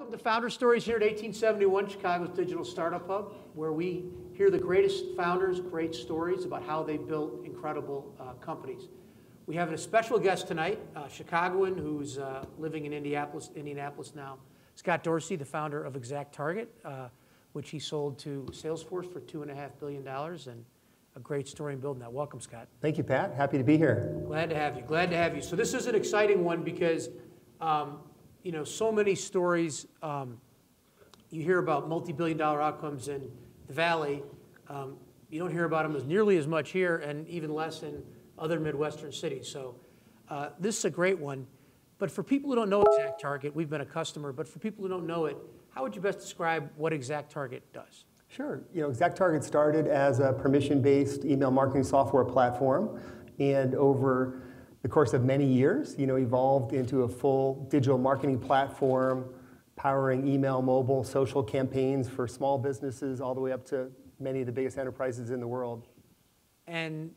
Welcome to Founder Stories here at 1871 Chicago's Digital Startup Hub, where we hear the greatest founders, great stories about how they built incredible uh, companies. We have a special guest tonight, a Chicagoan who's uh, living in Indianapolis, Indianapolis now, Scott Dorsey, the founder of ExactTarget, uh, which he sold to Salesforce for $2.5 billion, and a great story in building that. Welcome, Scott. Thank you, Pat. Happy to be here. Glad to have you. Glad to have you. So this is an exciting one because um, you know, so many stories um, you hear about multi-billion dollar outcomes in the Valley. Um, you don't hear about them as nearly as much here and even less in other Midwestern cities. So uh, this is a great one. But for people who don't know Exact Target, we've been a customer, but for people who don't know it, how would you best describe what Exact Target does? Sure. You know, Exact Target started as a permission-based email marketing software platform, and over the course of many years, you know, evolved into a full digital marketing platform, powering email, mobile, social campaigns for small businesses, all the way up to many of the biggest enterprises in the world. And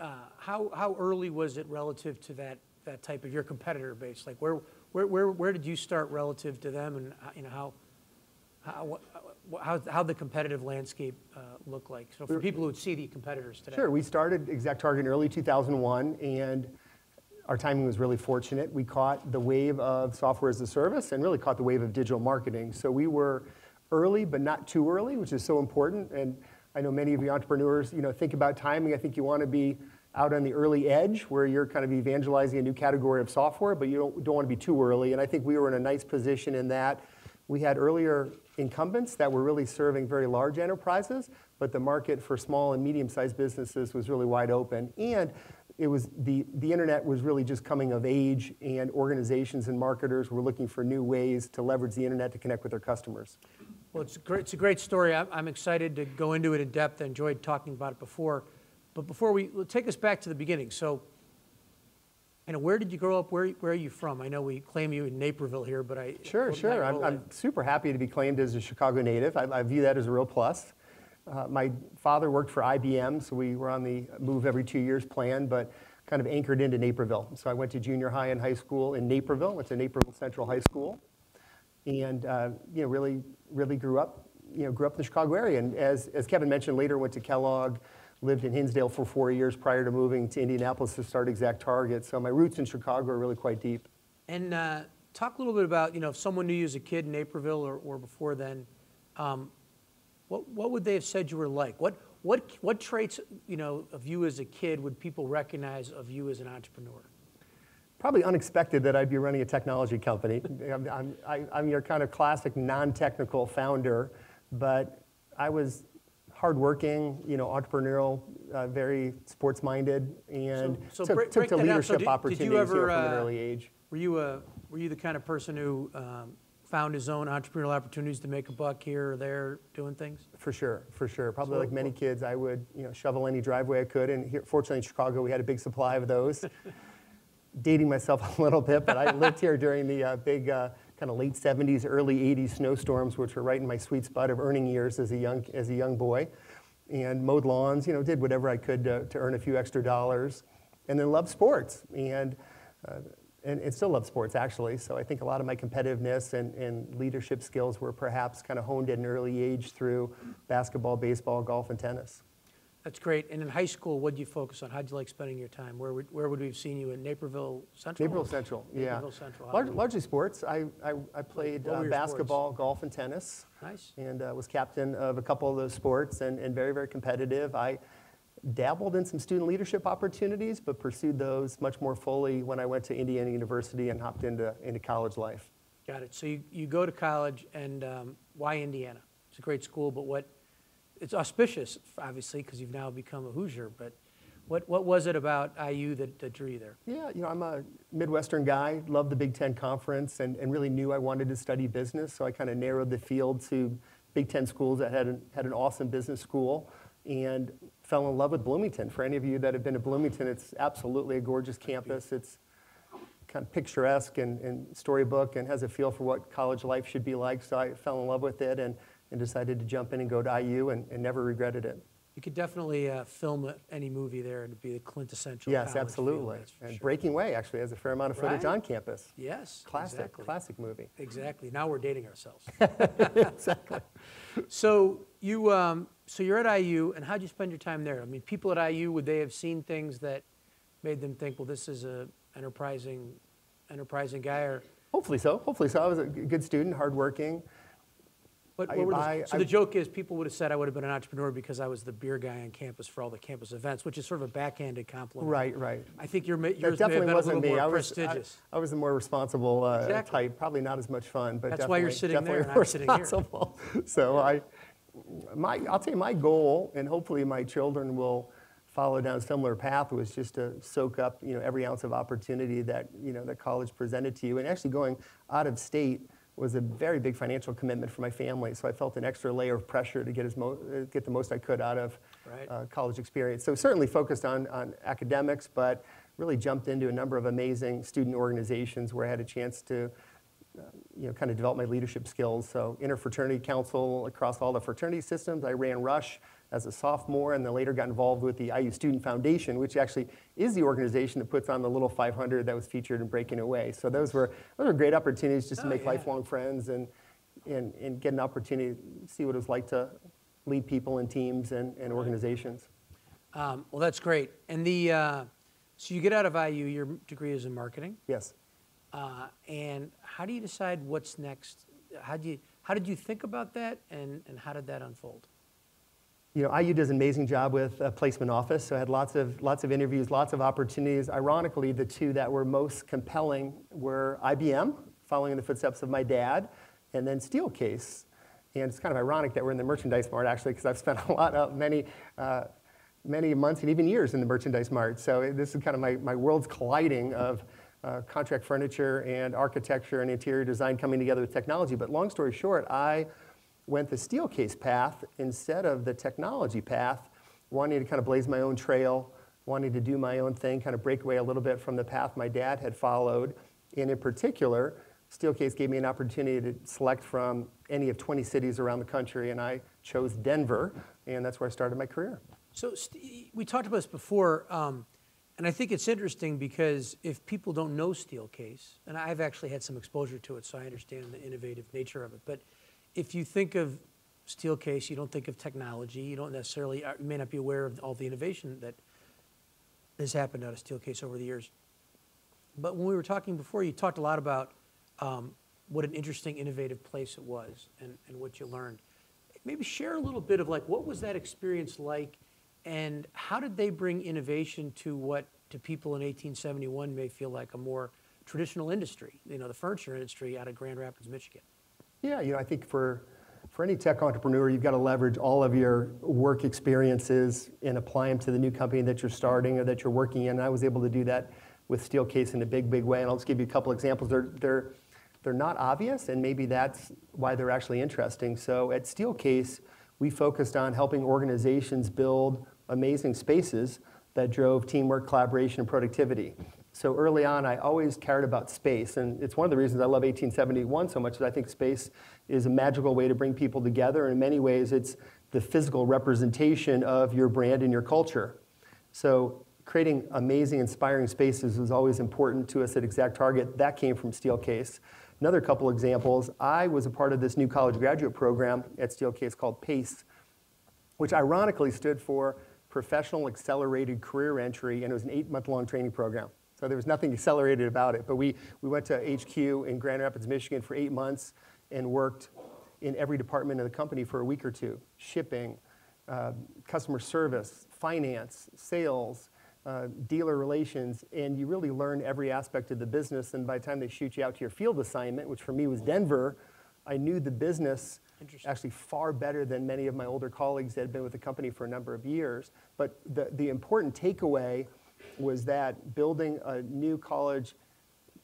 uh, how, how early was it relative to that, that type of your competitor base? Like where, where, where, where did you start relative to them and uh, you know, how, how, how, how the competitive landscape uh, look like? So for people who would see the competitors today. Sure, we started ExactTarget in early 2001 and our timing was really fortunate. We caught the wave of software as a service and really caught the wave of digital marketing. So we were early, but not too early, which is so important. And I know many of you entrepreneurs, you know, think about timing. I think you want to be out on the early edge where you're kind of evangelizing a new category of software, but you don't, don't want to be too early. And I think we were in a nice position in that we had earlier incumbents that were really serving very large enterprises, but the market for small and medium-sized businesses was really wide open. And it was the, the internet was really just coming of age and organizations and marketers were looking for new ways to leverage the internet to connect with their customers. Well, it's a great, it's a great story. I'm excited to go into it in depth. I enjoyed talking about it before. But before we, take us back to the beginning. So, you know, where did you grow up? Where, where are you from? I know we claim you in Naperville here, but I... Sure, sure. I'm, I'm, super happy to be claimed as a Chicago native. I, I view that as a real plus. Uh, my father worked for IBM, so we were on the move every two years plan, but kind of anchored into Naperville. So I went to junior high and high school in Naperville, went to Naperville Central High School, and uh, you know, really, really grew up, you know, grew up in the Chicago area. And as, as Kevin mentioned later, went to Kellogg, lived in Hinsdale for four years prior to moving to Indianapolis to start Exact Target. So my roots in Chicago are really quite deep. And uh, talk a little bit about, you know, if someone knew you as a kid in Naperville or, or before then, um, what, what would they have said you were like? What, what, what traits, you know, of you as a kid would people recognize of you as an entrepreneur? Probably unexpected that I'd be running a technology company. I'm, I'm, I, I'm your kind of classic non-technical founder, but I was hardworking, you know, entrepreneurial, uh, very sports-minded, and so, so took, break, took to leadership so did, opportunities did ever, from an uh, early age. Were you a were you the kind of person who um, found his own entrepreneurial opportunities to make a buck here or there doing things? For sure, for sure. Probably so, like many kids, I would you know shovel any driveway I could. And here, fortunately, in Chicago, we had a big supply of those. Dating myself a little bit, but I lived here during the uh, big uh, kind of late 70s, early 80s snowstorms, which were right in my sweet spot of earning years as a young as a young boy, and mowed lawns. You know, did whatever I could to, to earn a few extra dollars, and then loved sports and. Uh, and, and, still love sports actually. So I think a lot of my competitiveness and, and, leadership skills were perhaps kind of honed at an early age through basketball, baseball, golf, and tennis. That's great. And in high school, what did you focus on? How did you like spending your time? Where would, where would we have seen you in Naperville Central? Naperville Central, yeah. Naperville Central. Large, largely sports. I, I, I played uh, basketball, sports? golf, and tennis. Nice. And uh, was captain of a couple of those sports and, and very, very competitive. I dabbled in some student leadership opportunities, but pursued those much more fully when I went to Indiana University and hopped into, into college life. Got it. So you, you go to college, and um, why Indiana? It's a great school, but what, it's auspicious, obviously, because you've now become a Hoosier, but what, what was it about IU that, that drew you there? Yeah, you know, I'm a Midwestern guy, loved the Big Ten Conference, and, and really knew I wanted to study business, so I kind of narrowed the field to Big Ten schools that had an, had an awesome business school and fell in love with Bloomington. For any of you that have been to Bloomington, it's absolutely a gorgeous campus. It's kind of picturesque and, and storybook and has a feel for what college life should be like. So I fell in love with it and, and decided to jump in and go to IU and, and never regretted it. You could definitely uh, film a- any movie there and it'd be the quintessential Yes, absolutely. for And sure. Breaking Away actually has a fair amount of footage Right. on campus. Yes, Classic, exactly. classic movie. Exactly. Now we're dating ourselves. exactly. So you, um, so you're at IU, and how'd you spend your time there? I mean, people at IU would they have seen things that made them think, well, this is a enterprising, enterprising guy, or Hopefully so. Hopefully so. I was a good student, hardworking. What? I- what the, I- so I- the joke is, people would have said I would have been an entrepreneur because I was the beer guy on campus for all the campus events, which is sort of a backhanded compliment. Right, right. I think your, ma- That definitely wasn't me. more I was, I, prestigious. I was the more responsible uh, Exactly. type. Probably not as much fun, but That's why you're sitting there and I'm sitting here. responsible. so I, my, I'll tell you, my goal, and hopefully my children will follow down a similar path, was just to soak up, you know, every ounce of opportunity that you know that college presented to you. And actually, going out of state was a very big financial commitment for my family. So I felt an extra layer of pressure to get as mo- get the most I could out of Right. uh, college experience. So certainly focused on, on academics, but really jumped into a number of amazing student organizations where I had a chance to, you know, kind of develop my leadership skills. So interfraternity council across all the fraternity systems. I ran Rush as a sophomore, and then later got involved with the IU Student Foundation, which actually is the organization that puts on the Little 500 that was featured in Breaking Away. So those were those were great opportunities just to Oh, make yeah. lifelong friends and, and and get an opportunity to see what it was like to lead people and teams and, and organizations. Um, well, that's great. And the, uh, so you get out of IU, your degree is in marketing. Yes. Uh, and how do you decide what's next? How do you, how did you think about that, and, and how did that unfold? You know, IU does an amazing job with uh, placement office, so I had lots of, lots of interviews, lots of opportunities. Ironically, the two that were most compelling were IBM, following in the footsteps of my dad, and then Steelcase. And it's kind of ironic that we're in the merchandise mart, actually, because I've spent a lot of, many, uh, many months and even years in the merchandise mart. So this is kind of my, my worlds colliding of uh, contract furniture and architecture and interior design coming together with technology. But long story short, I went the Steelcase path instead of the technology path, wanting to kind of blaze my own trail, wanting to do my own thing, kind of break away a little bit from the path my dad had followed. And in particular, Steelcase gave me an opportunity to select from any of 20 cities around the country, and I chose Denver, and that's where I started my career. So we talked about this before, um, and I think it's interesting because if people don't know Steelcase, and I've actually had some exposure to it, so I understand the innovative nature of it. But if you think of Steelcase, you don't think of technology. You don't necessarily, uh, you may not be aware of all the innovation that has happened out of Steelcase over the years. But when we were talking before, you talked a lot about um, what an interesting, innovative place it was and, and what you learned. Maybe share a little bit of like what was that experience like, and how did they bring innovation to what to people in 1871 may feel like a more traditional industry, you know, the furniture industry out of Grand Rapids, Michigan. Yeah, you know, I think for, for any tech entrepreneur, you've got to leverage all of your work experiences and apply them to the new company that you're starting or that you're working in. And I was able to do that with Steelcase in a big, big way. And I'll just give you a couple examples. They're, they're, they're not obvious, and maybe that's why they're actually interesting. So at Steelcase, we focused on helping organizations build amazing spaces that drove teamwork, collaboration, and productivity. So early on, I always cared about space, and it's one of the reasons I love 1871 so much. Is I think space is a magical way to bring people together, and in many ways, it's the physical representation of your brand and your culture. So creating amazing, inspiring spaces was always important to us at Exact Target. That came from Steelcase. Another couple examples, I was a part of this new college graduate program at Steelcase called PACE, which ironically stood for Professional Accelerated Career Entry, and it was an eight-month-long training program. So there was nothing accelerated about it. But we, we went to HQ in Grand Rapids, Michigan for eight months and worked in every department of the company for a week or two shipping, uh, customer service, finance, sales, uh, dealer relations, and you really learn every aspect of the business. And by the time they shoot you out to your field assignment, which for me was Denver, I knew the business. Actually far better than many of my older colleagues that had been with the company for a number of years. But the, the important takeaway was that building a new college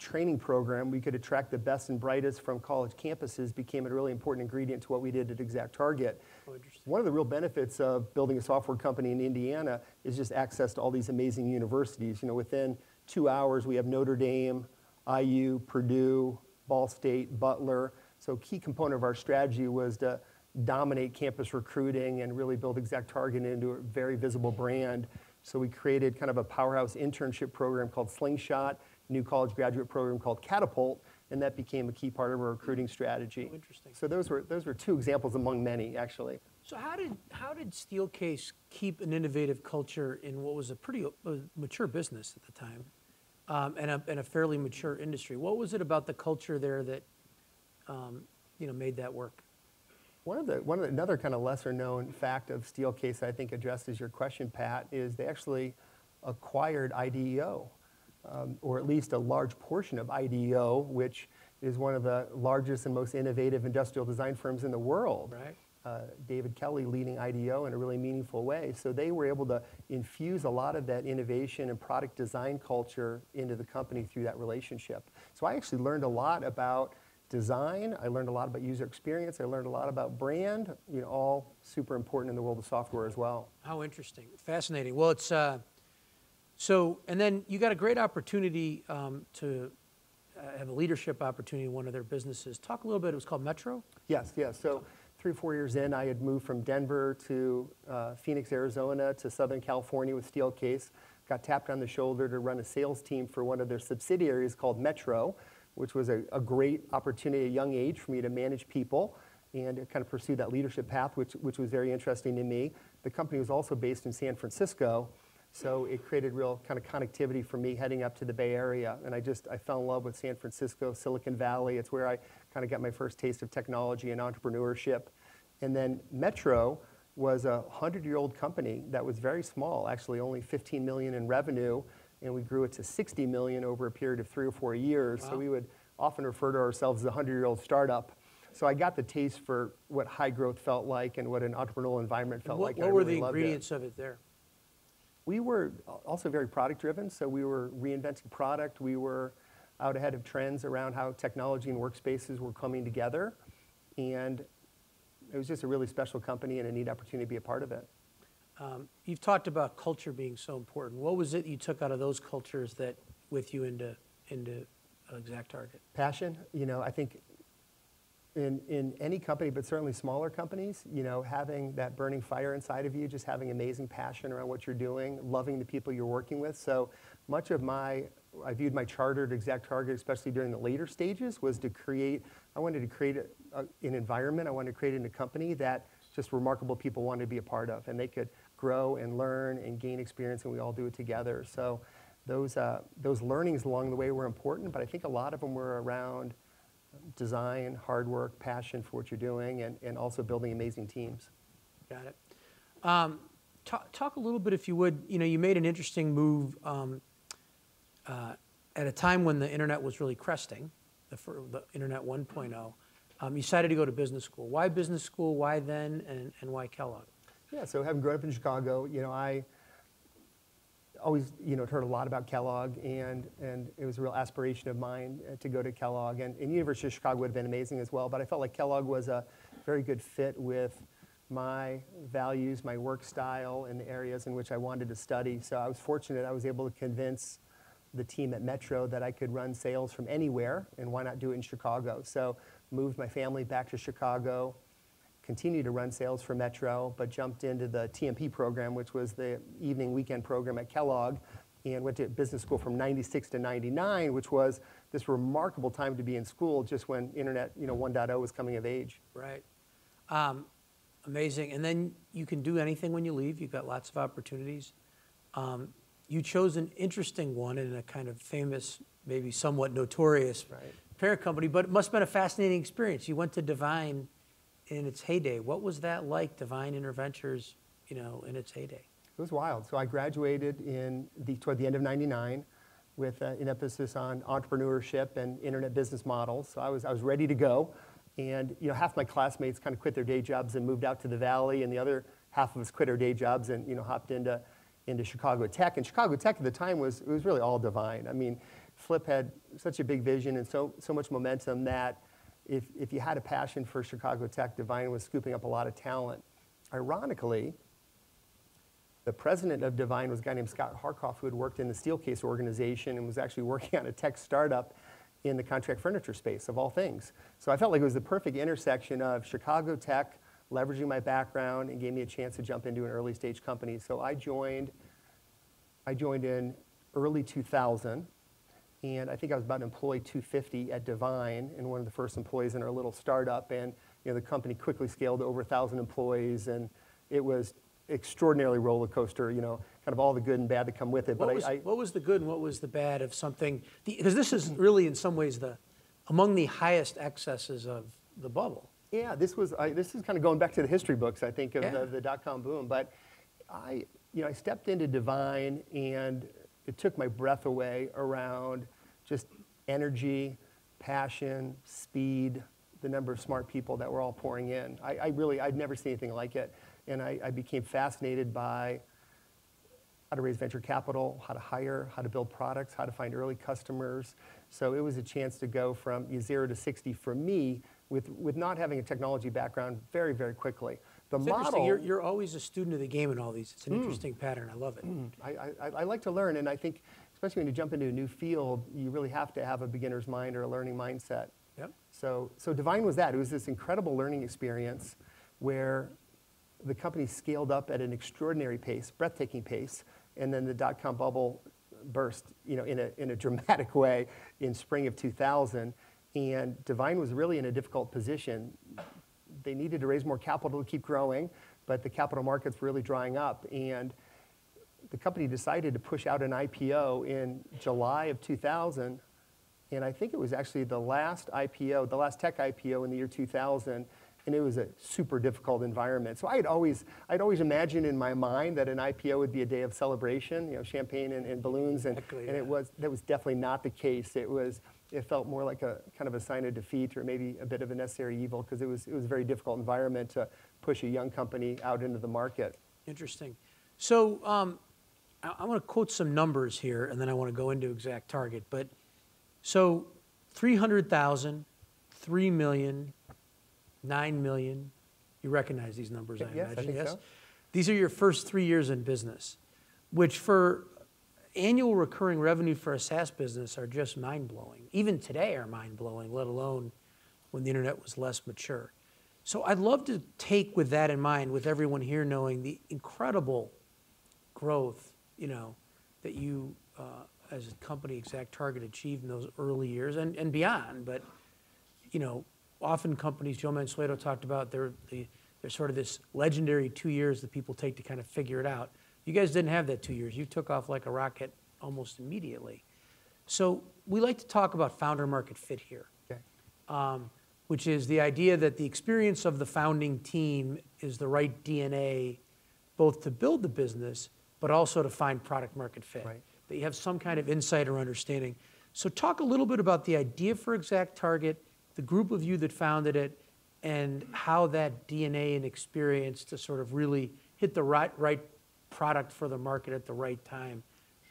training program, we could attract the best and brightest from college campuses became a really important ingredient to what we did at Exact Target. Oh. One of the real benefits of building a software company in Indiana is just access to all these amazing universities. You know, within two hours, we have Notre Dame, IU, Purdue, Ball State, Butler. So a key component of our strategy was to dominate campus recruiting and really build ExactTarget into a very visible brand. So we created kind of a powerhouse internship program called Slingshot, new college graduate program called Catapult, and that became a key part of our recruiting strategy. Oh, interesting. So those were, those were two examples among many, actually. So how did, how did Steelcase keep an innovative culture in what was a pretty uh, mature business at the time, um, and a, and a fairly mature industry? What was it about the culture there that, um, you know, made that work? One of the, one of the, another kind of lesser known fact of Steelcase I think addresses your question, Pat, is they actually acquired IDEO, um, or at least a large portion of IDEO, which is one of the largest and most innovative industrial design firms in the world. Right. Uh, David Kelley leading IDEO in a really meaningful way. So they were able to infuse a lot of that innovation and product design culture into the company through that relationship. So I actually learned a lot about design. I learned a lot about user experience. I learned a lot about brand, you know, all super important in the world of software as well. How interesting, fascinating. Well, it's uh, so, and then you got a great opportunity um, to uh, have a leadership opportunity in one of their businesses. Talk a little bit. It was called Metro. Yes, yes. So three, or four years in, I had moved from Denver to uh, Phoenix, Arizona to Southern California with Steelcase. Got tapped on the shoulder to run a sales team for one of their subsidiaries called Metro, which was a, a great opportunity at a young age for me to manage people and kind of pursue that leadership path, which, which was very interesting to me. The company was also based in San Francisco, so it created real kind of connectivity for me heading up to the Bay Area. And I just, I fell in love with San Francisco, Silicon Valley. It's where I kind of got my first taste of technology and entrepreneurship. And then Metro was a 100-year-old company that was very small, actually only 15 million in revenue, and we grew it to 60 million over a period of three or four years. Wow. So we would often refer to ourselves as a 100-year-old startup. So I got the taste for what high growth felt like and what an entrepreneurial environment felt what like. and what I were really the ingredients of it there? We were also very product driven, so we were reinventing product. We were out ahead of trends around how technology and workspaces were coming together. And it was just a really special company and a neat opportunity to be a part of it. Um, you've talked about culture being so important. What was it you took out of those cultures that with you into into exact target? Passion, you know, I think in, in any company, but certainly smaller companies, you know, having that burning fire inside of you, just having amazing passion around what you're doing, loving the people you're working with. So much of my, I viewed my charter at ExactTarget, especially during the later stages, was to create, I wanted to create a, a, an environment, I wanted to create in a company that just remarkable people wanted to be a part of, and they could grow and learn and gain experience, and we all do it together. So those, uh, those learnings along the way were important, but I think a lot of them were around design, hard work, passion for what you're doing, and, and also building amazing teams. Got it. Um, talk, talk a little bit, if you would. You know, you made an interesting move um, uh, at a time when the internet was really cresting, the, the internet 1.0. Um, you decided to go to business school. Why business school? Why then? And, and why Kellogg? Yeah, so having grown up in Chicago, you know, I always, you know, heard a lot about Kellogg, and, and it was a real aspiration of mine uh, to go to Kellogg. And, and University of Chicago would have been amazing as well, but I felt like Kellogg was a very good fit with my values, my work style, and the areas in which I wanted to study. So I was fortunate I was able to convince the team at Metro that I could run sales from anywhere, and why not do it in Chicago? So moved my family back to Chicago, continued to run sales for Metro, but jumped into the TMP program, which was the evening weekend program at Kellogg, and went to business school from 96 to 99, which was this remarkable time to be in school just when internet, you know, 1.0 was coming of age. Right. Um, amazing. And then you can do anything when you leave. You've got lots of opportunities. Um, you chose an interesting one in a kind of famous, maybe somewhat notorious Right. parent company, but it must have been a fascinating experience. You went to Divine in its heyday. What was that like, Divine Interventures, you know, in its heyday? It was wild. So I graduated in the, toward the end of 99 with uh, an emphasis on entrepreneurship and internet business models. So I was, I was ready to go. And you know, half my classmates kind of quit their day jobs and moved out to the valley, and the other half of us quit our day jobs and you know, hopped into, into Chicago Tech. And Chicago Tech at the time was, it was really all divine. I mean, Flip had such a big vision and so, so much momentum that if, if you had a passion for Chicago Tech, Divine was scooping up a lot of talent. Ironically, the president of Divine was a guy named Scott Harkoff who had worked in the Steelcase organization and was actually working on a tech startup in the contract furniture space, of all things. So I felt like it was the perfect intersection of Chicago tech, leveraging my background and gave me a chance to jump into an early stage company. So I joined, I joined in early 2000, and I think I was about employee 250 at Divine, and one of the first employees in our little startup. And you know, the company quickly scaled to over 1,000 employees, and it was extraordinarily roller coaster. You know, kind of all the good and bad that come with it. What but was, I, I, what was the good and what was the bad of something? Because this is really, in some ways, the among the highest excesses of the bubble. Yeah, this was I, this is kind of going back to the history books. I think of Yeah. the, the dot com boom. But I, you know, I stepped into Divine, and it took my breath away around just energy, passion, speed, the number of smart people that were all pouring in. I, I really I'd never seen anything like it, and I, I became fascinated by how to raise venture capital, how to hire, how to build products, how to find early customers. So it was a chance to go from zero to 60 for me with, with not having a technology background very, very quickly. The It's model, You're, you're always a student of the game in all these. It's an mm. interesting pattern. I love it. Mm. I, I, I like to learn, and I think, especially when you jump into a new field, you really have to have a beginner's mind or a learning mindset. Yep. So, so Divine was that. It was this incredible learning experience where the company scaled up at an extraordinary pace, breathtaking pace, and then the dot-com bubble burst, you know, in a, in a dramatic way in spring of 2000. And Divine was really in a difficult position. They needed to raise more capital to keep growing, but the capital markets were really drying up. And the company decided to push out an IPO in July of 2000 and I think it was actually the last IPO, the last tech IPO in the year 2000, and it was a super difficult environment. So I'd always, I'd always imagined in my mind that an IPO would be a day of celebration, you know, champagne and, and balloons, and, Exactly, and yeah. it was, that was definitely not the case. It was, it felt more like a kind of a sign of defeat or maybe a bit of a necessary evil because it was, it was a very difficult environment to push a young company out into the market. Interesting. So um, I, I want to quote some numbers here, and then I want to go into exact target. But so 300,000, 3 million, 9 million. You recognize these numbers, I Yes, I imagine, think yes? so. These are your first three years in business, which for annual recurring revenue for a SaaS business are just mind blowing. Even today are mind blowing, let alone when the internet was less mature. So I'd love to take with that in mind, with everyone here knowing the incredible growth, you know, that you uh, as a company Exact Target achieved in those early years and, and beyond. But you know, often companies, Joe Mansueto talked about, they're, the, they're sort of this legendary two years that people take to kind of figure it out. You guys didn't have that two years. You took off like a rocket almost immediately. So we like to talk about founder market fit here, Okay. um, which is the idea that the experience of the founding team is the right DNA both to build the business, but also to find product market fit. Right. That you have some kind of insight or understanding. So talk a little bit about the idea for Exact Target, the group of you that founded it, and how that DNA and experience to sort of really hit the right, right product for the market at the right time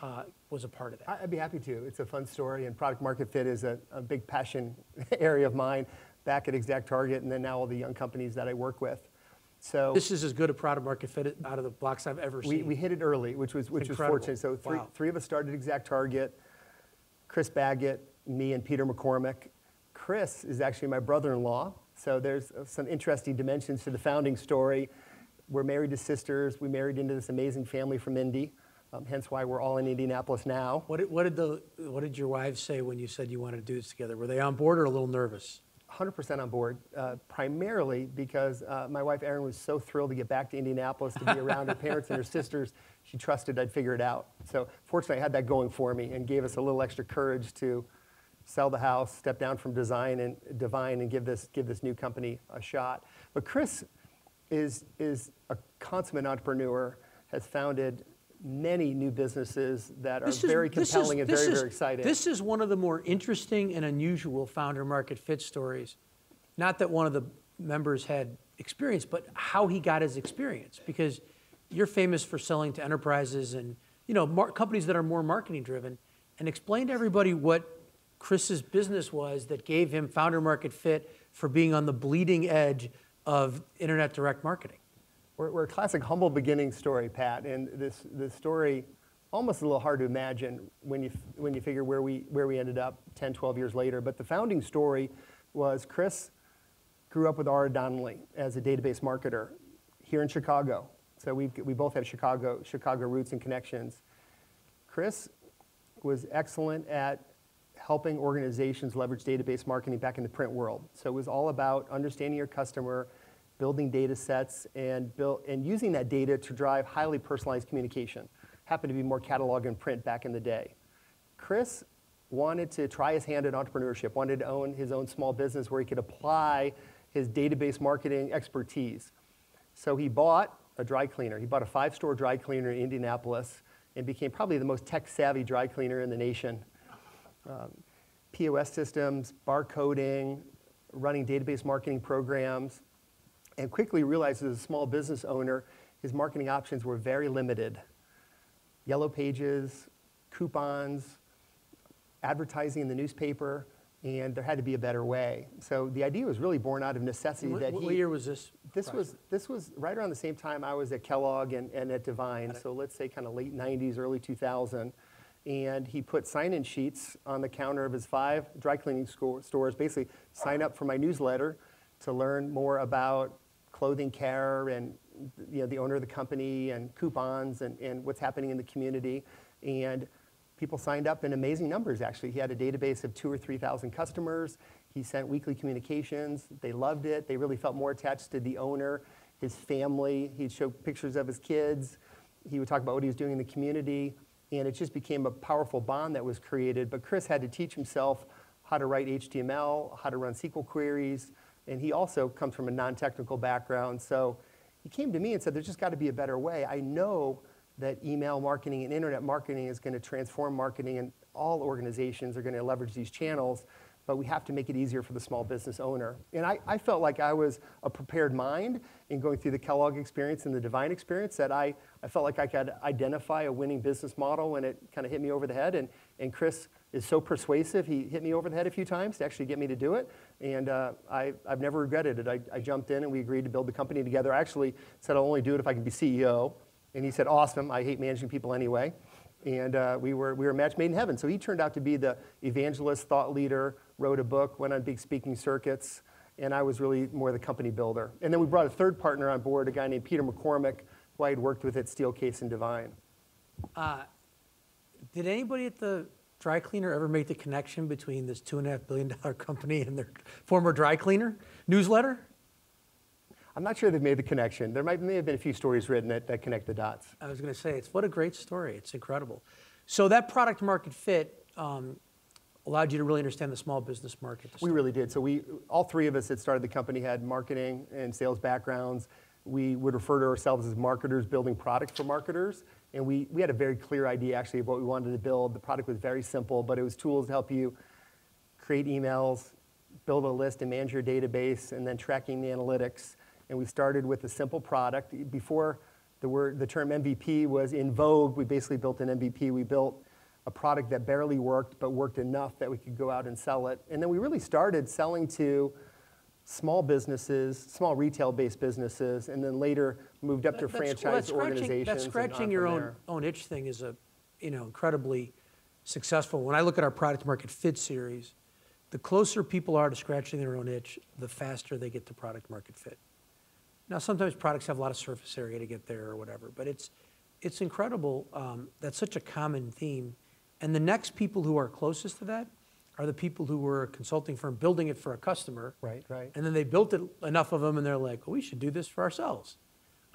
uh, was a part of that. I'd be happy to. It's a fun story, and product market fit is a, a big passion area of mine back at Exact Target, and then now all the young companies that I work with. So This is as good a product market fit out of the blocks I've ever seen. we hit it early, which was which was fortunate. So three, Wow. three of us started Exact Target. Chris Baggett, me, and Peter McCormick. Chris is actually my brother-in-law, so there's uh, some interesting dimensions to the founding story. We're married to sisters. We married into this amazing family from Indy, um, hence why we're all in Indianapolis now. What did, what, did the, what did your wives say when you said you wanted to do this together? Were they on board or a little nervous? 100% on board, uh, primarily because uh, my wife Erin was so thrilled to get back to Indianapolis to be around her parents and her sisters. She trusted I'd figure it out. So fortunately, I had that going for me and gave us a little extra courage to sell the house, step down from design and divine, and give this give this new company a shot. But Chris is is a consummate entrepreneur. Has founded many new businesses that are is- very this is- compelling and very is- very exciting. This is one of the more interesting and unusual founder market fit stories. Not that one of the members had experience, but how he got his experience. Because you're famous for selling to enterprises and you know companies that are more marketing driven. And explain to everybody what Chris's business was that gave him founder market fit for being on the bleeding edge of internet direct marketing. We're, we're a classic humble beginning story, Pat, and this, this story almost a little hard to imagine when you, when you figure where we, where we ended up 10, 12 years later. But the founding story was Chris grew up with R.R. Donnelley as a database marketer here in Chicago. So we we both have Chicago, Chicago roots and connections. Chris was excellent at helping organizations leverage database marketing back in the print world. So it was all about understanding your customer, building data sets, and, build, and using that data to drive highly personalized communication. Happened to be more catalog and print back in the day. Chris wanted to try his hand at entrepreneurship, wanted to own his own small business where he could apply his database marketing expertise. So he bought a dry cleaner. He bought a five store dry cleaner in Indianapolis and became probably the most tech savvy dry cleaner in the nation. Um, POS systems, barcoding, running database marketing programs, and quickly realized as a small business owner, his marketing options were very limited. Yellow pages, coupons, advertising in the newspaper, and there had to be a better way. So the idea was really born out of necessity What, that what he. year was this? This project? was, this was right around the same time I was at Kellogg and, and at Divine, so let's say kind of late 90s, early 2000. And he put sign-in sheets on the counter of his five dry cleaning stores, basically sign up for my newsletter to learn more about clothing care and you know, the owner of the company and coupons and, and what's happening in the community. And people signed up in amazing numbers, actually. He had a database of two or 3,000 customers. He sent weekly communications. They loved it. They really felt more attached to the owner, his family. He'd show pictures of his kids. He would talk about what he was doing in the community. And it just became a powerful bond that was created. But Chris had to teach himself how to write HTML, how to run SQL queries. And he also comes from a non technical background. So he came to me and said, There's just got to be a better way. I know that email marketing and internet marketing is going to transform marketing, and all organizations are going to leverage these channels, but we have to make it easier for the small business owner. And I, I felt like I was a prepared mind in going through the Kellogg experience and the Divine experience, that I, I felt like I could identify a winning business model when it kind of hit me over the head. And, and Chris is so persuasive, he hit me over the head a few times to actually get me to do it. And uh, I, I've never regretted it. I, I jumped in and we agreed to build the company together. I actually said I'll only do it if I can be CEO. And he said, awesome, I hate managing people anyway. And uh, we, were, we were a match made in heaven. So he turned out to be the evangelist, thought leader, wrote a book, went on big speaking circuits, and I was really more the company builder. And then we brought a third partner on board, a guy named Peter McCormick, who I had worked with at Steelcase and Divine. Uh, did anybody at the dry cleaner ever make the connection between this two and a half billion dollar company and their former dry cleaner newsletter? I'm not sure they've made the connection. There might, may have been a few stories written that, that connect the dots. I was going to say, it's what a great story. It's incredible. So that product market fit um, allowed you to really understand the small business market. We really did. So we, all three of us that started the company had marketing and sales backgrounds. We would refer to ourselves as marketers building product for marketers. And we, we had a very clear idea actually of what we wanted to build. The product was very simple, but it was tools to help you create emails, build a list and manage your database, and then tracking the analytics. And we started with a simple product. Before the, word, the term MVP was in vogue, we basically built an MVP. We built a product that barely worked, but worked enough that we could go out and sell it. And then we really started selling to small businesses, small retail-based businesses, and then later moved up to That- well, franchise scratching- organizations. That scratching your own, there. own itch thing is a, you know, incredibly successful. When I look at our product market fit series, the closer people are to scratching their own itch, the faster they get to product market fit. Now, sometimes products have a lot of surface area to get there or whatever, but it's, it's incredible. Um, that's such a common theme. And the next people who are closest to that are the people who were a consulting firm building it for a customer. Right, right. And then they built it enough of them, and they're like, well, we should do this for ourselves.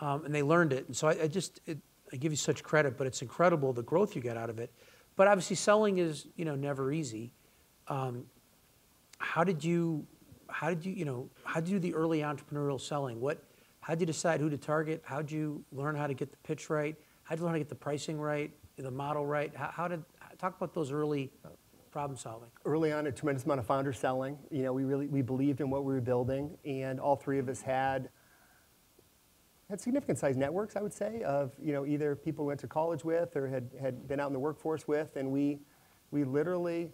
Um, and they learned it. And so I, I just, it, I give you such credit, but it's incredible the growth you get out of it. But obviously, selling is, you know, never easy. Um, how did you, how did you, you know, how did you do the early entrepreneurial selling? What, how did you decide who to target? How did you learn how to get the pitch right? How did you learn how to get the pricing right, the model right? How, how did, talk about those early uh, problem solving. early on a tremendous amount of founder selling. You know, we really we believed in what we were building, and all three of us had had significant sized networks, I would say, of you know either people we went to college with or had, had been out in the workforce with, and we we literally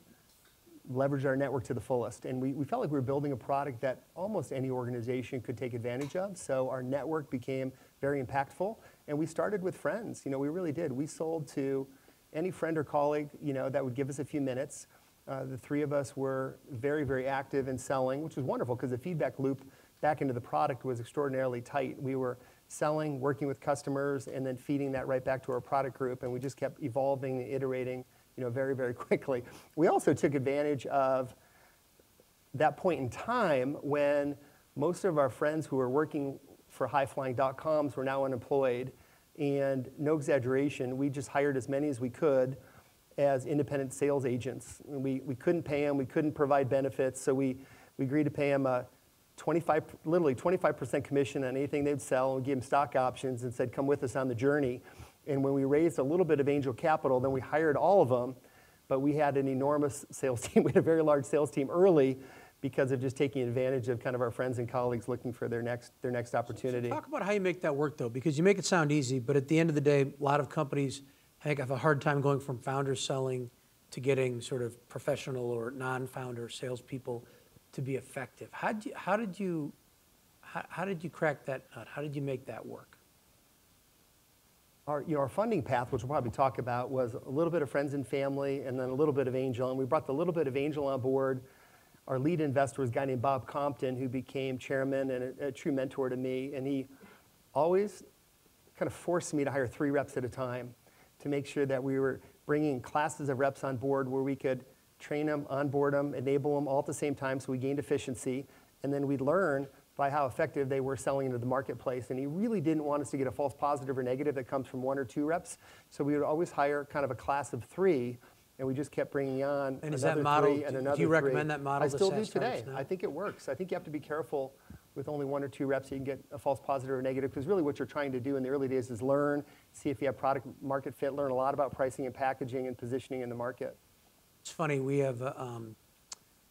leveraged our network to the fullest. And we, we felt like we were building a product that almost any organization could take advantage of. So our network became very impactful. And we started with friends. You know, we really did. We sold to any friend or colleague, you know, that would give us a few minutes. Uh, the three of us were very, very active in selling, which was wonderful because the feedback loop back into the product was extraordinarily tight. We were selling, working with customers, and then feeding that right back to our product group, and we just kept evolving and iterating, you know, very, very quickly. We also took advantage of that point in time when most of our friends who were working for highflying.coms were now unemployed. And no exaggeration, we just hired as many as we could as independent sales agents. We, we couldn't pay them, we couldn't provide benefits, so we, we agreed to pay them a 25, literally 25% commission on anything they'd sell. and gave them stock options and said, come with us on the journey. And when we raised a little bit of angel capital, then we hired all of them, but we had an enormous sales team. We had a very large sales team early because of just taking advantage of kind of our friends and colleagues looking for their next, their next opportunity. Talk about how you make that work, though, because you make it sound easy, but at the end of the day, a lot of companies I think have a hard time going from founder selling to getting sort of professional or non-founder salespeople to be effective. How did you, how did you, how, how did you crack that nut? How did you make that work? Our, you know, our funding path, which we'll probably talk about, was a little bit of friends and family and then a little bit of angel. And we brought the little bit of angel on board our lead investor was a guy named Bob Compton, who became chairman and a, a true mentor to me. And he always kind of forced me to hire three reps at a time to make sure that we were bringing classes of reps on board where we could train them, onboard them, enable them all at the same time so we gained efficiency. And then we'd learn by how effective they were selling into the marketplace. And he really didn't want us to get a false positive or negative that comes from one or two reps. So we would always hire kind of a class of three and we just kept bringing on And is another that model, three and another do you three. recommend that model I to still do today. I think it works. I think you have to be careful with only one or two reps. so You can get a false positive or negative because really what you're trying to do in the early days is learn, see if you have product market fit, learn a lot about pricing and packaging and positioning in the market. It's funny, we have, uh, um,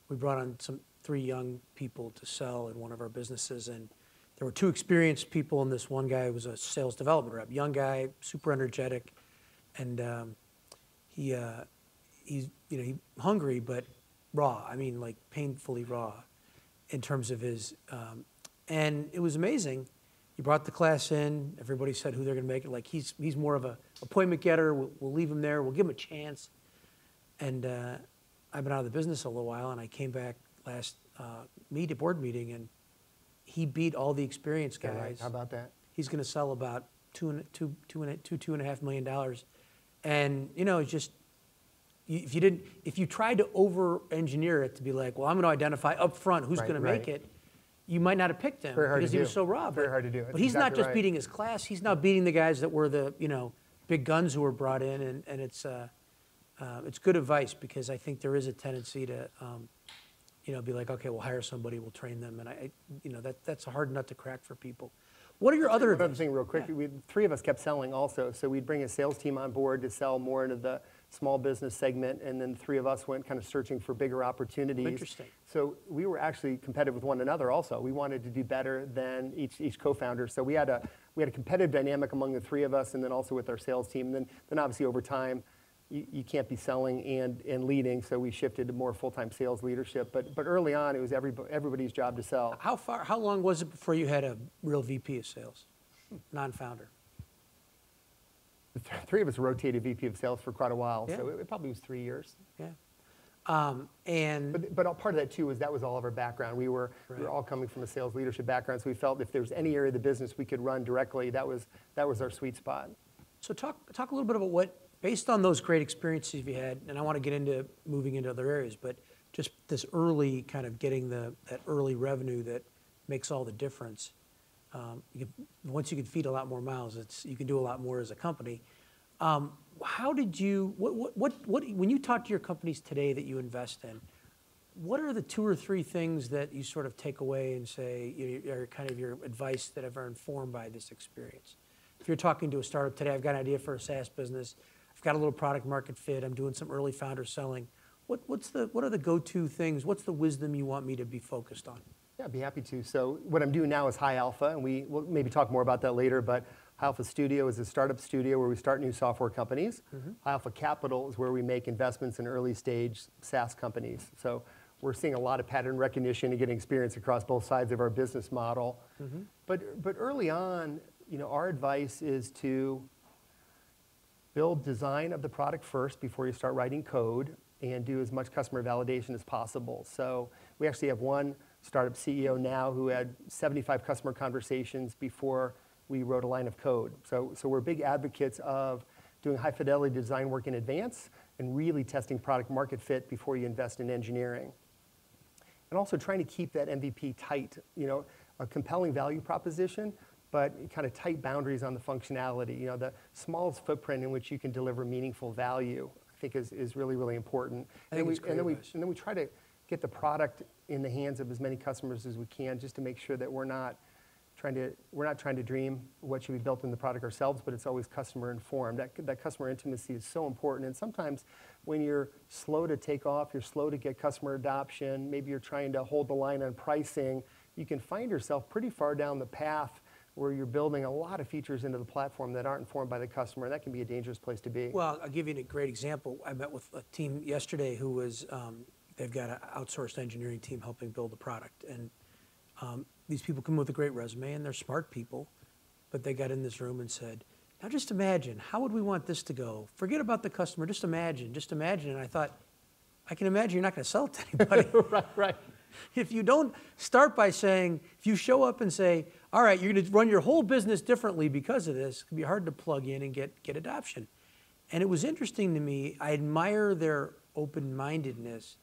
we brought on some, three young people to sell in one of our businesses, and there were two experienced people, and this one guy was a sales development rep, young guy, super energetic, and um, he, uh, he's, you know, he hungry, but raw, I mean, like painfully raw in terms of his, um, and it was amazing. He brought the class in, everybody said who they're gonna make it, like, he's, he's more of a appointment getter, we'll, we'll leave him there, we'll give him a chance. And uh, I've been out of the business a little while, and I came back last uh, meet, board meeting, and he beat all the experienced Yeah, right. guys. How about that? He's going to sell about two and two, two and two, two and a half million dollars, and you know, it's just if you didn't, if you tried to over-engineer it to be like, well, I'm going to identify up front who's Right, going to make it. You might not have picked him Very hard to because he was so raw. Very but- hard to do. But he's not just right. beating his class; he's now beating the guys that were the you know big guns who were brought in, and, and it's uh, uh, it's good advice because I think there is a tendency to, um, you know, be like, okay, we'll hire somebody, we'll train them, and I, I- you know, that that's a hard nut to crack for people. What are your other? One other thing, real quick. Yeah. We, three of us kept selling also. So we'd bring a sales team on board to sell more into the small business segment, and then three of us went kind of searching for bigger opportunities. Interesting. So we were actually competitive with one another also. We wanted to do better than each, each co-founder. So we had, a, we had a competitive dynamic among the three of us, and then also with our sales team. And then, then obviously over time, you, you can't be selling and, and leading, so we shifted to more full-time sales leadership. But, but early on, it was everybo- everybody's job to sell. How far? How long was it before you had a real VP of sales, non-founder? The th- three of us rotated VP of sales for quite a while, so it, it probably was three years. Yeah. Um, and But, but all- part of that too was that was all of our background. We were, we were all coming from a sales leadership background, so we felt if there was any area of the business we could run directly, that was, that was our sweet spot. so talk talk a little bit about what, based on those great experiences you had, and I want to get into moving into other areas, but just this early kind of getting the that early revenue that makes all the difference. Um, you can, once you can feed a lot more mouths, it's you can do a lot more as a company. Um, how did you what, what what when you talk to your companies today that you invest in? What are the two or three things that you sort of take away and say you know, are kind of your advice that have are informed by this experience? If you're talking to a startup today, I've got an idea for a SaaS business. I've got a little product market fit. I'm doing some early founder selling. What, what's the, what are the go-to things? What's the wisdom you want me to be focused on? Yeah, I'd be happy to. So what I'm doing now is High Alpha, and we will maybe talk more about that later, but High Alpha Studio is a startup studio where we start new software companies. Mm-hmm. High Alpha Capital is where we make investments in early stage SaaS companies. So we're seeing a lot of pattern recognition and getting experience across both sides of our business model. Mm-hmm. But, but early on, you know, our advice is to build design of the product first before you start writing code and do as much customer validation as possible. So we actually have one startup CEO now who had 75 customer conversations before we wrote a line of code. So, so we're big advocates of doing high fidelity design work in advance and really testing product market fit before you invest in engineering. And also trying to keep that MVP tight, you know, a compelling value proposition, but kind of tight boundaries on the functionality. You know, the smallest footprint in which you can deliver meaningful value, I think is, is really, really important. I think and, we, and, then we, and then we try to get the product in the hands of as many customers as we can just to make sure that we're not trying to, we're not trying to dream what should be built in the product ourselves, but it's always customer informed. That, that customer intimacy is so important. And sometimes when you're slow to take off, you're slow to get customer adoption, maybe you're trying to hold the line on pricing, you can find yourself pretty far down the path where you're building a lot of features into the platform that aren't informed by the customer. And that can be a dangerous place to be. Well, I'll give you a great example. I met with a team yesterday who was, um, they've got an outsourced engineering team helping build the product. And um, these people come with a great resume and they're smart people, but they got in this room and said, now just imagine, how would we want this to go? Forget about the customer, just imagine, just imagine. And I thought, I can imagine you're not going to sell it to anybody. right, right. if you don't start by saying, if you show up and say, all right, you're going to run your whole business differently because of this, it can be hard to plug in and get, get adoption. And it was interesting to me. I admire their open mindedness,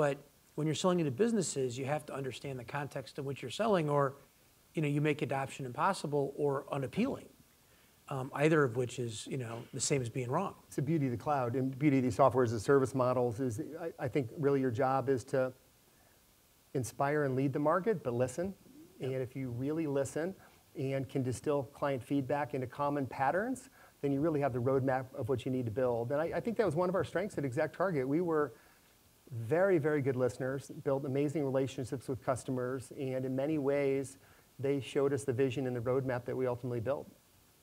but when you're selling into businesses, you have to understand the context in which you're selling, or you know, you make adoption impossible or unappealing. Um, either of which is, you know, the same as being wrong. It's the beauty of the cloud and beauty of these software as a service models is I, I think really your job is to inspire and lead the market, but listen. And if you really listen and can distill client feedback into common patterns, then you really have the roadmap of what you need to build. And I, I think that was one of our strengths at ExactTarget. We were very, very good listeners, built amazing relationships with customers, and in many ways, they showed us the vision and the roadmap that we ultimately built.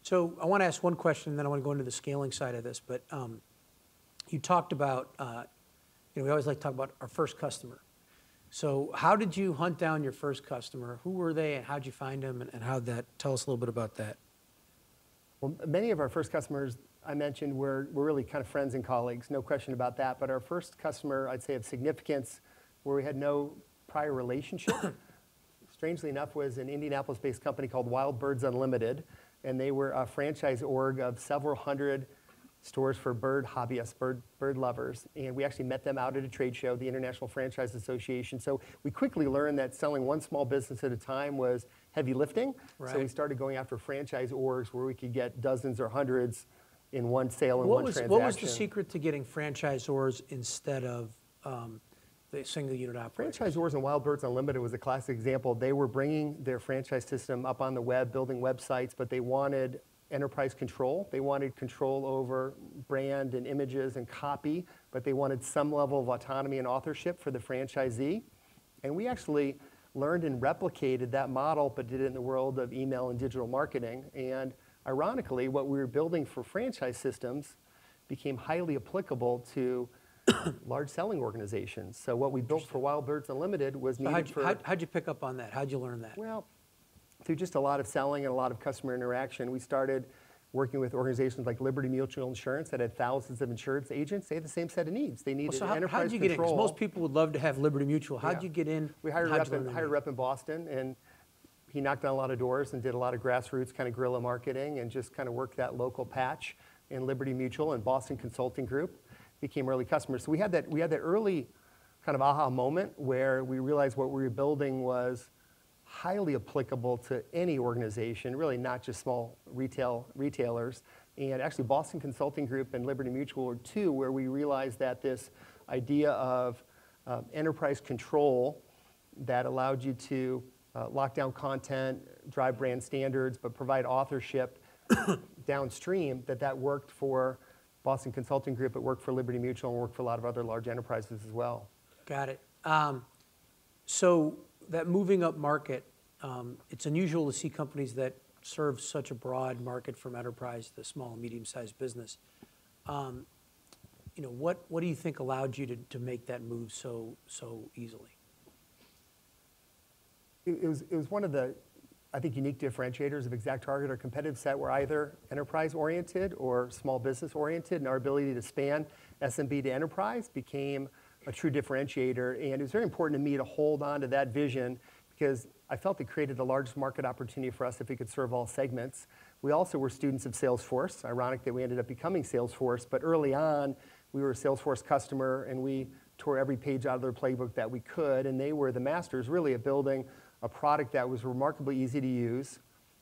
So I want to ask one question, and then I want to go into the scaling side of this. But um, you talked about, uh, you know, we always like to talk about our first customer. So how did you hunt down your first customer? Who were they, and how did you find them, and, and how'd that? Tell us a little bit about that. Well, many of our first customers I mentioned were, really kind of friends and colleagues, no question about that. But our first customer, I'd say of significance, where we had no prior relationship, strangely enough, was an Indianapolis based company called Wild Birds Unlimited. And they were a franchise org of several hundred stores for bird hobbyists, bird, bird lovers. And we actually met them out at a trade show, the International Franchise Association. So we quickly learned that selling one small business at a time was heavy lifting. So we started going after franchise orgs where we could get dozens or hundreds in one sale and What one was, transaction. what was the secret to getting franchisors instead of um, the single unit operator? Franchisors and Wild Birds Unlimited was a classic example. They were bringing their franchise system up on the web, building websites, but they wanted enterprise control. They wanted control over brand and images and copy, but they wanted some level of autonomy and authorship for the franchisee. And we actually learned and replicated that model, but did it in the world of email and digital marketing. And ironically, what we were building for franchise systems became highly applicable to large selling organizations. So what we built for Wild Birds Unlimited was So needed how'd, you, for how'd, how'd you pick up on that? How'd you learn that? well, through just a lot of selling and a lot of customer interaction, we started working with organizations like Liberty Mutual Insurance that had thousands of insurance agents. They had the same set of needs. They needed Well, so how, enterprise how'd you get in? Because most people would love to have Liberty Mutual. How'd Yeah. you get in? We hired a rep, in, hired a rep in Boston, and he knocked on a lot of doors and did a lot of grassroots kind of guerrilla marketing and just kind of worked that local patch. And Liberty Mutual and Boston Consulting Group became early customers. So we had that we had that early kind of aha moment where we realized what we were building was highly applicable to any organization, really not just small retail retailers. And actually, Boston Consulting Group and Liberty Mutual were two where we realized that this idea of um, enterprise control that allowed you to uh, lock down content, drive brand standards, but provide authorship downstream, that that worked for Boston Consulting Group, it worked for Liberty Mutual, and worked for a lot of other large enterprises as well. Got it. Um, so that moving up market, um, it's unusual to see companies that serve such a broad market from enterprise to small and medium-sized business. Um, you know, what, what do you think allowed you to, to make that move so, so easily? It, was, it was one of the, I think, unique differentiators of ExactTarget. Our competitive set were either enterprise-oriented or small business-oriented, and our ability to span SMB to enterprise became a true differentiator. And it was very important to me to hold on to that vision because I felt it created the largest market opportunity for us if we could serve all segments. We also were students of Salesforce. Ironic that we ended up becoming Salesforce, but early on, we were a Salesforce customer and we tore every page out of their playbook that we could. And they were the masters, really, at building a product that was remarkably easy to use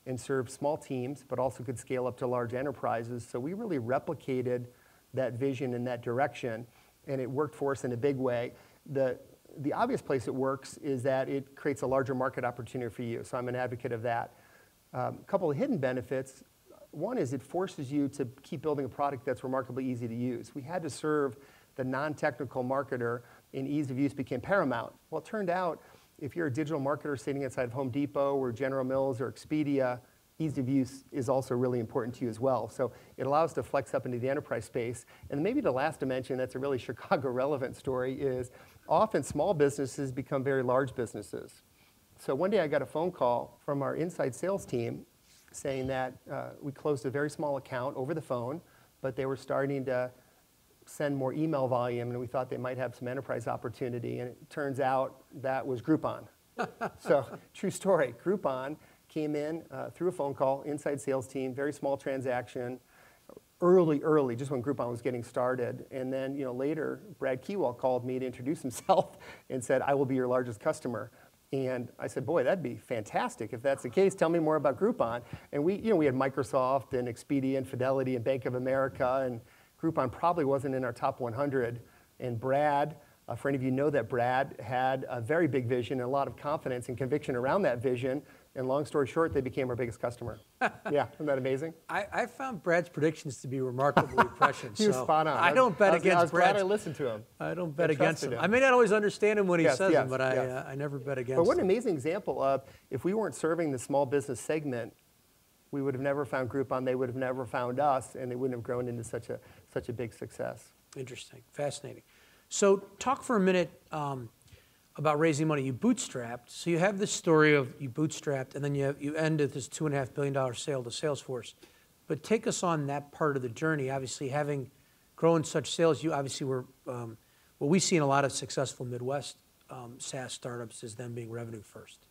and served small teams, but also could scale up to large enterprises. So we really replicated that vision in that direction, and it worked for us in a big way. The, the obvious place it works is that it creates a larger market opportunity for you. So I'm an advocate of that. Um, a couple of hidden benefits. One is it forces you to keep building a product that's remarkably easy to use. We had to serve the non-technical marketer, and ease of use became paramount. Well, it turned out if you're a digital marketer sitting inside of Home Depot or General Mills or Expedia, ease of use is also really important to you as well. So it allows to flex up into the enterprise space. And maybe the last dimension that's a really Chicago relevant story is often small businesses become very large businesses. So one day I got a phone call from our inside sales team saying that uh, we closed a very small account over the phone, but they were starting to send more email volume, and we thought they might have some enterprise opportunity. And it turns out that was Groupon. so, true story. Groupon came in uh, through a phone call, inside sales team, very small transaction, early, early, just when Groupon was getting started. And then, you know, later, Brad Keywell called me to introduce himself and said, "I will be your largest customer." And I said, boy, that'd be fantastic if that's the case. Tell me more about Groupon. And we, you know, we had Microsoft and Expedia and Fidelity and Bank of America and Groupon probably wasn't in our top 100. And Brad, uh, for any of you know that Brad had a very big vision and a lot of confidence and conviction around that vision. And long story short, they became our biggest customer. yeah, isn't that amazing? I, I, found Brad's predictions to be remarkably prescient. he was so spot on. I don't bet I was, against I was Brad. glad I listened to him. I don't bet against him. him. I may not always understand him when he yes, says yes, them, but I, uh, I never bet against him. But what an amazing example of if we weren't serving the small business segment, we would have never found Groupon, they would have never found us, and they wouldn't have grown into such a, such a big success. Interesting, fascinating. So talk for a minute um, about raising money. You bootstrapped, so you have this story of you bootstrapped, and then you, have, you end at this $2.5 billion sale to Salesforce. But take us on that part of the journey. Obviously, having grown such sales, you obviously were, um, what we see in a lot of successful Midwest um, SaaS startups is them being revenue first.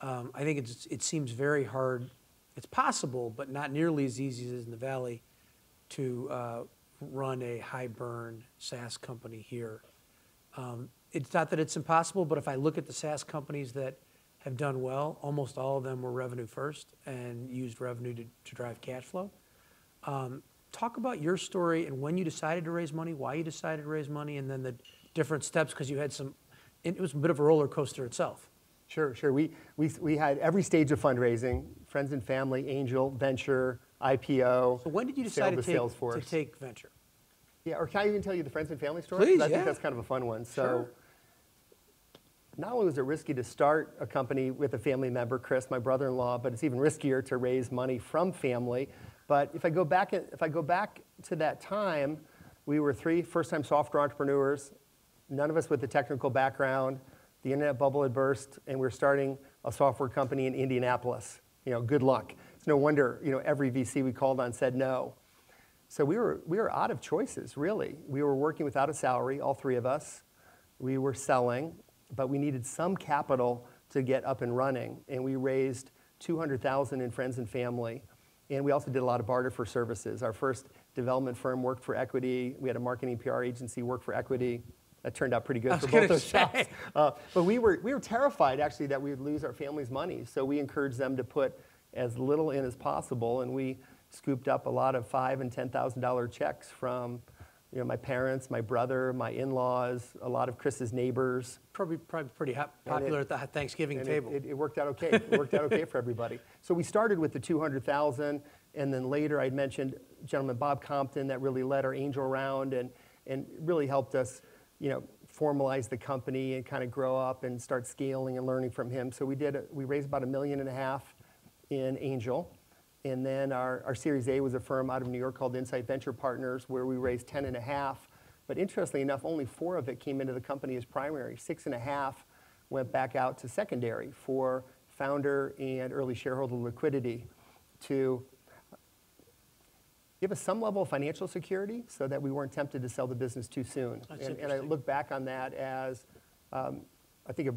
Um, I think it seems very hard it's possible, but not nearly as easy as in the Valley to uh, run a high burn SaaS company here. Um, it's not that it's impossible, but if I look at the SaaS companies that have done well, almost all of them were revenue first and used revenue to, to drive cash flow. Um, talk about your story and when you decided to raise money, why you decided to raise money, and then the different steps because you had some, it was a bit of a roller coaster itself. Sure, sure. We, we, we had every stage of fundraising, friends and family, angel, venture, IPO. So when did you decide to, take, to take venture? Yeah, or can I even tell you the friends and family story? Please, I yeah. think that's kind of a fun one. So sure. Not only was it risky to start a company with a family member, Chris, my brother-in-law, but it's even riskier to raise money from family. But if I go back, if I go back to that time, we were three first-time software entrepreneurs, none of us with a technical background the internet bubble had burst, and we are starting a software company in Indianapolis. You know, good luck. It's no wonder, you know, every VC we called on said no. So we were, we were out of choices, really. We were working without a salary, all three of us. We were selling, but we needed some capital to get up and running. And we raised 200,000 in friends and family. And we also did a lot of barter for services. Our first development firm worked for equity. We had a marketing PR agency work for equity. That turned out pretty good for both those say. shops. Uh, but we were, we were terrified, actually, that we would lose our family's money. So we encouraged them to put as little in as possible. And we scooped up a lot of five and $10,000 checks from you know, my parents, my brother, my in-laws, a lot of Chris's neighbors. Probably, probably pretty popular it, at the Thanksgiving table. It, it, it, worked out okay. It worked out okay for everybody. So we started with the 200,000, and then later I mentioned gentleman Bob Compton that really led our angel round and, and really helped us you know, formalize the company and kind of grow up and start scaling and learning from him. So we did, we raised about a million and a half in angel. And then our, our Series A was a firm out of New York called Insight Venture Partners where we raised 10 and a half. But interestingly enough, only four of it came into the company as primary. Six and a half went back out to secondary for founder and early shareholder liquidity to give us some level of financial security so that we weren't tempted to sell the business too soon. And, and I look back on that as, um, I think, a,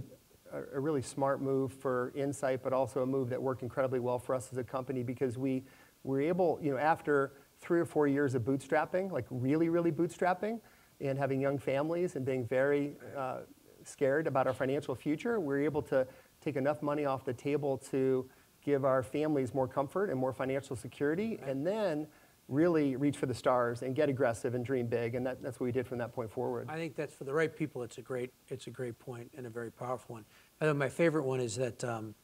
a- a really smart move for Insight, but also a move that worked incredibly well for us as a company because we were able, you know, after three or four years of bootstrapping, like really, really bootstrapping, and having young families and being very uh, scared about our financial future, we were able to take enough money off the table to give our families more comfort and more financial security, and then really reach for the stars and get aggressive and dream big. And that, that's what we did from that point forward. I think that's for the right people. It's a great, it's a great point and a very powerful one. The way, my favorite one is that um,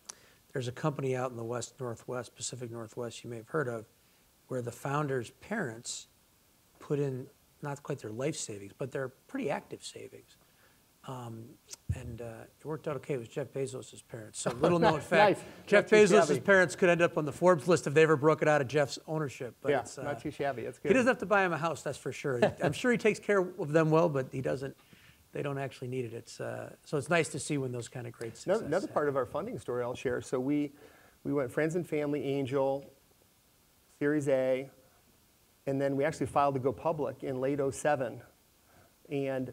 there's a company out in the West Northwest, Pacific Northwest, you may have heard of, where the founders' parents put in not quite their life savings, but their pretty active savings. Um, and uh, it worked out okay. It was Jeff Bezos' parents. So little known fact, Nice. Jeff Bezos' parents could end up on the Forbes list if they ever broke it out of Jeff's ownership. But yeah, it's, uh, not too shabby. It's good. he doesn't have to buy him a house, that's for sure. I'm sure he takes care of them well, but he doesn't, they don't actually need it. It's, uh, so it's nice to see when those kind of great another part of our funding story I'll share. So we, we went friends and family, angel, Series A, and then we actually filed to go public in late '07. And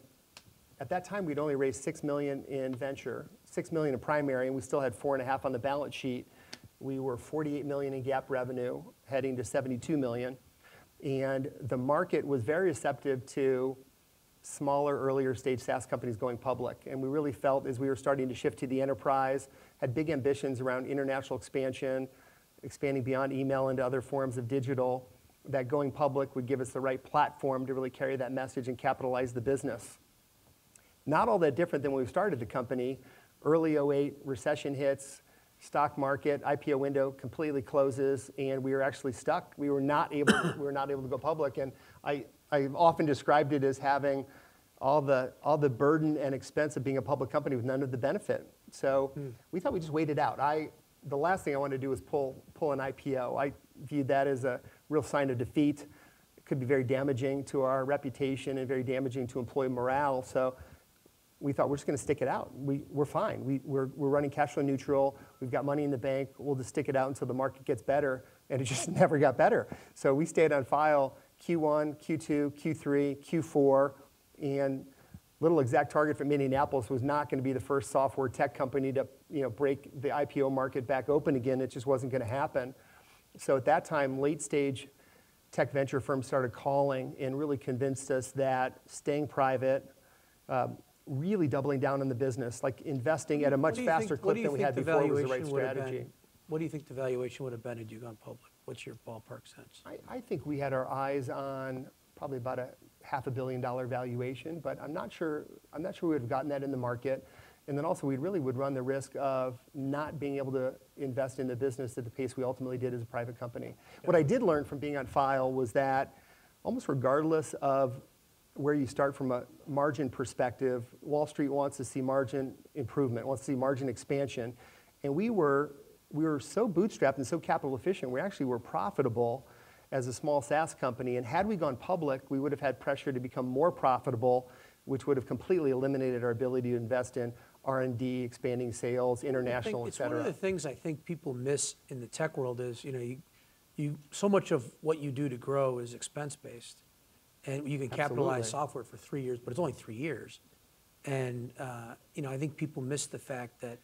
at that time, we'd only raised six million in venture, six million in primary, and we still had four and a half on the balance sheet. We were 48 million in GAAP revenue, heading to 72 million. And the market was very receptive to smaller, earlier stage SaaS companies going public. And we really felt as we were starting to shift to the enterprise, had big ambitions around international expansion, expanding beyond email into other forms of digital, that going public would give us the right platform to really carry that message and capitalize the business. Not all that different than when we started the company. Early 08, recession hits, stock market, IPO window completely closes, and we were actually stuck. We were not able, we were not able to go public. And I, I've often described it as having all the, all the burden and expense of being a public company with none of the benefit. So hmm. we thought we just wait it out. I, the last thing I wanted to do was pull, pull an IPO. I viewed that as a real sign of defeat. It could be very damaging to our reputation and very damaging to employee morale. So we thought we're just going to stick it out. We, we're fine. We, we're, we're running cash flow neutral. We've got money in the bank. We'll just stick it out until the market gets better. And it just never got better. So we stayed on file Q1, Q2, Q3, Q4. And little ExactTarget from Indianapolis was not going to be the first software tech company to you know, break the IPO market back open again. It just wasn't going to happen. So at that time, late stage tech venture firms started calling and really convinced us that staying private, um, really doubling down on the business, like investing at a much you think- faster clip than we had before was the right valuation would have strategy. been? What do you think the valuation would have been had you gone public? What's your ballpark sense? I, I think we had our eyes on probably about a half a billion dollar valuation, but I'm not sure, I'm not sure we would have gotten that in the market. And then also, we really would run the risk of not being able to invest in the business at the pace we ultimately did as a private company. What I did learn from being on file was that almost regardless of where you start from a margin perspective, Wall Street wants to see margin improvement, wants to see margin expansion. And we were, we were so bootstrapped and so capital efficient, we actually were profitable as a small SaaS company. And had we gone public, we would have had pressure to become more profitable, which would have completely eliminated our ability to invest in R&D, expanding sales, international, et It's one of the things I think people miss in the tech world is, you know, you, you, so much of what you do to grow is expense-based. And you can capitalize Absolutely. software for three years, but it's only three years. And, uh, you know, I think people miss the fact that,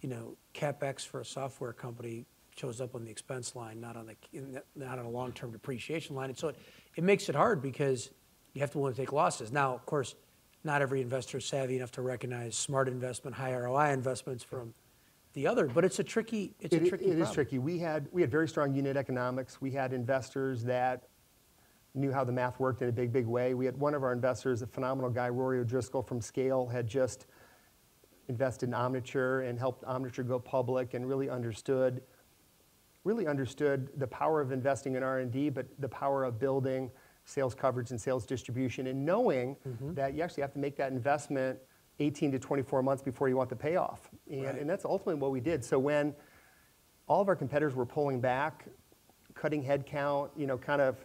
you know, CapEx for a software company shows up on the expense line, not on the, in the- not on a long-term depreciation line. And so it, it makes it hard because you have to want to take losses. Now, of course, not every investor is savvy enough to recognize smart investment, high ROI investments from the other, but it's a tricky, it's a It i- tricky It is tricky. We had, we had very strong unit economics. We had investors that knew how the math worked in a big, big way. We had one of our investors, a phenomenal guy, Rory O'Driscoll from Scale, had just invested in Omniture and helped Omniture go public and really understood, really understood the power of investing in R&D, but the power of building sales coverage and sales distribution and knowing Mm-hmm. that you actually have to make that investment 18 to 24 months before you want the payoff. And, Right. and that's ultimately what we did. So when all of our competitors were pulling back, cutting headcount, you know, kind of,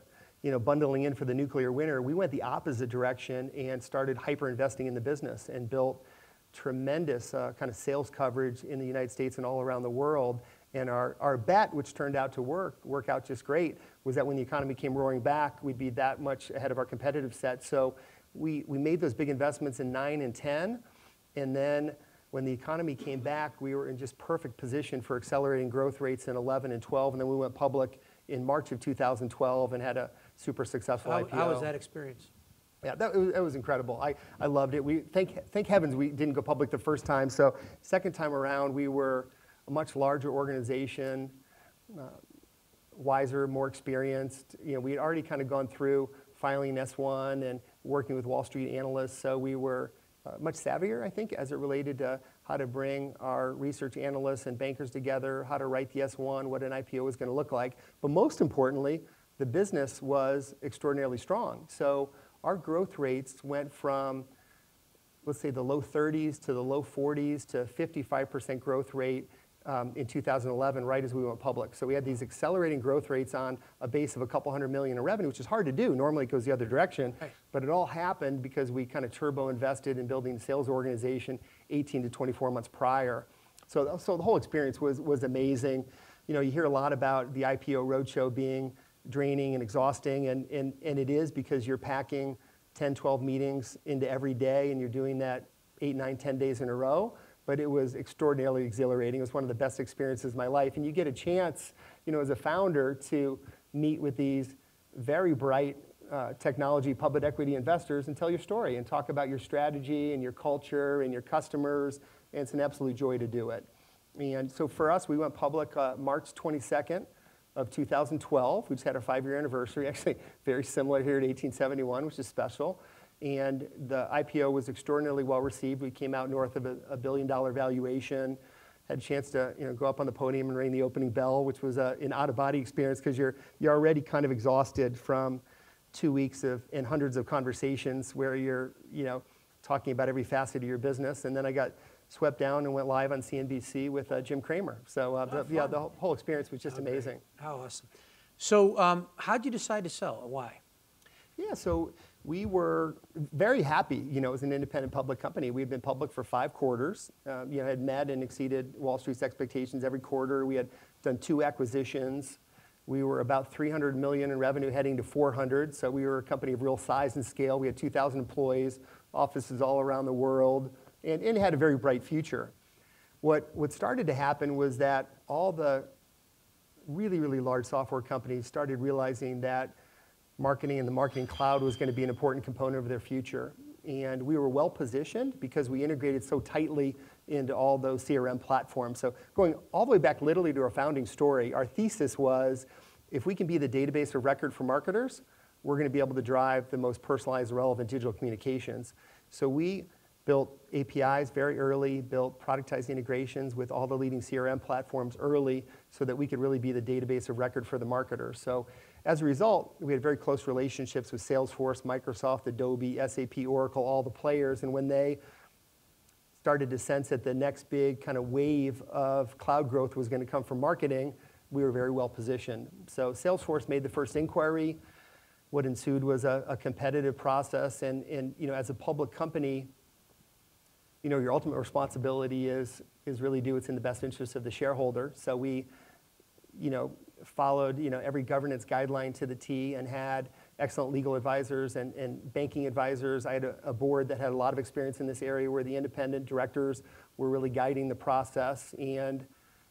you know, bundling in for the nuclear winter, we went the opposite direction and started hyper investing in the business and built tremendous uh, kind of sales coverage in the United States and all around the world And our, our bet, which turned out to work, work out just great, was that when the economy came roaring back, we'd be that much ahead of our competitive set. So we, we made those big investments in 9 and 10. And then when the economy came back, we were in just perfect position for accelerating growth rates in 11 and 12. And then we went public in March of 2012 and had a super successful How, IPO. how was that experience? Yeah, that was, that was incredible. I, I loved it. We thank thank heavens we didn't go public the first time. So second time around, we were a much larger organization, uh, wiser, more experienced. You know, we had already kind of gone through filing S1 and working with Wall Street analysts, so we were uh, much savvier, I think, as it related to how to bring our research analysts and bankers together, how to write the S1, what an IPO was going to look like. But most importantly, the business was extraordinarily strong. So our growth rates went from, let's say, the low 30s to the low 40s to 55% growth rate um, in 2011, right as we went public. So we had these accelerating growth rates on a base of a couple hundred million in revenue, which is hard to do. Normally it goes the other direction. Right. But it all happened because we kind of turbo invested in building the sales organization 18 to 24 months prior. So, so the whole experience was, was amazing. You know, you hear a lot about the IPO roadshow being draining and exhausting, and, and, and it is because you're packing 10, 12 meetings into every day, and you're doing that eight, nine, 10 days in a row. But it was extraordinarily exhilarating. It was one of the best experiences of my life. And you get a chance, you know, as a founder to meet with these very bright uh, technology public equity investors and tell your story and talk about your strategy and your culture and your customers. And it's an absolute joy to do it. And so for us, we went public uh, March 22nd of 2012. We just had our five-year anniversary, actually very similar here to 1871, which is special. And the IPO was extraordinarily well received. We came out north of a, a billion dollar valuation. Had a chance to you know, go up on the podium and ring the opening bell, which was a, an out-of-body experience because you're, you're already kind of exhausted from two weeks of and hundreds of conversations where you're you know, talking about every facet of your business. And then I got swept down and went live on CNBC with uh, Jim Cramer. So uh, Oh, the, yeah, the whole experience was just amazing. How awesome. So um, how'd you decide to sell and why? Yeah, so we were very happy, you know, as an independent public company. We had been public for five quarters, um, you know, had met and exceeded Wall Street's expectations every quarter. We had done two acquisitions. We were about 300 million in revenue, heading to 400. So we were a company of real size and scale. We had 2,000 employees, offices all around the world, and, and had a very bright future. What, what started to happen was that all the really, really large software companies started realizing that marketing and the marketing cloud was going to be an important component of their future. And we were well positioned because we integrated so tightly into all those CRM platforms. So going all the way back literally to our founding story, our thesis was if we can be the database of record for marketers, we're going to be able to drive the most personalized, relevant digital communications. So we built APIs very early, built productized integrations with all the leading CRM platforms early so that we could really be the database of record for the marketer. So as a result, we had very close relationships with Salesforce, Microsoft, Adobe, SAP, Oracle, all the players. And when they started to sense that the next big kind of wave of cloud growth was going to come from marketing, we were very well positioned. So Salesforce made the first inquiry. What ensued was a, a competitive process. And, and you know, as a public company, you know, your ultimate responsibility is, is really do what's in the best interest of the shareholder. So we, you know, followed, you know, every governance guideline to the T and had excellent legal advisors and, and banking advisors. I had a, a board that had a lot of experience in this area where the independent directors were really guiding the process. And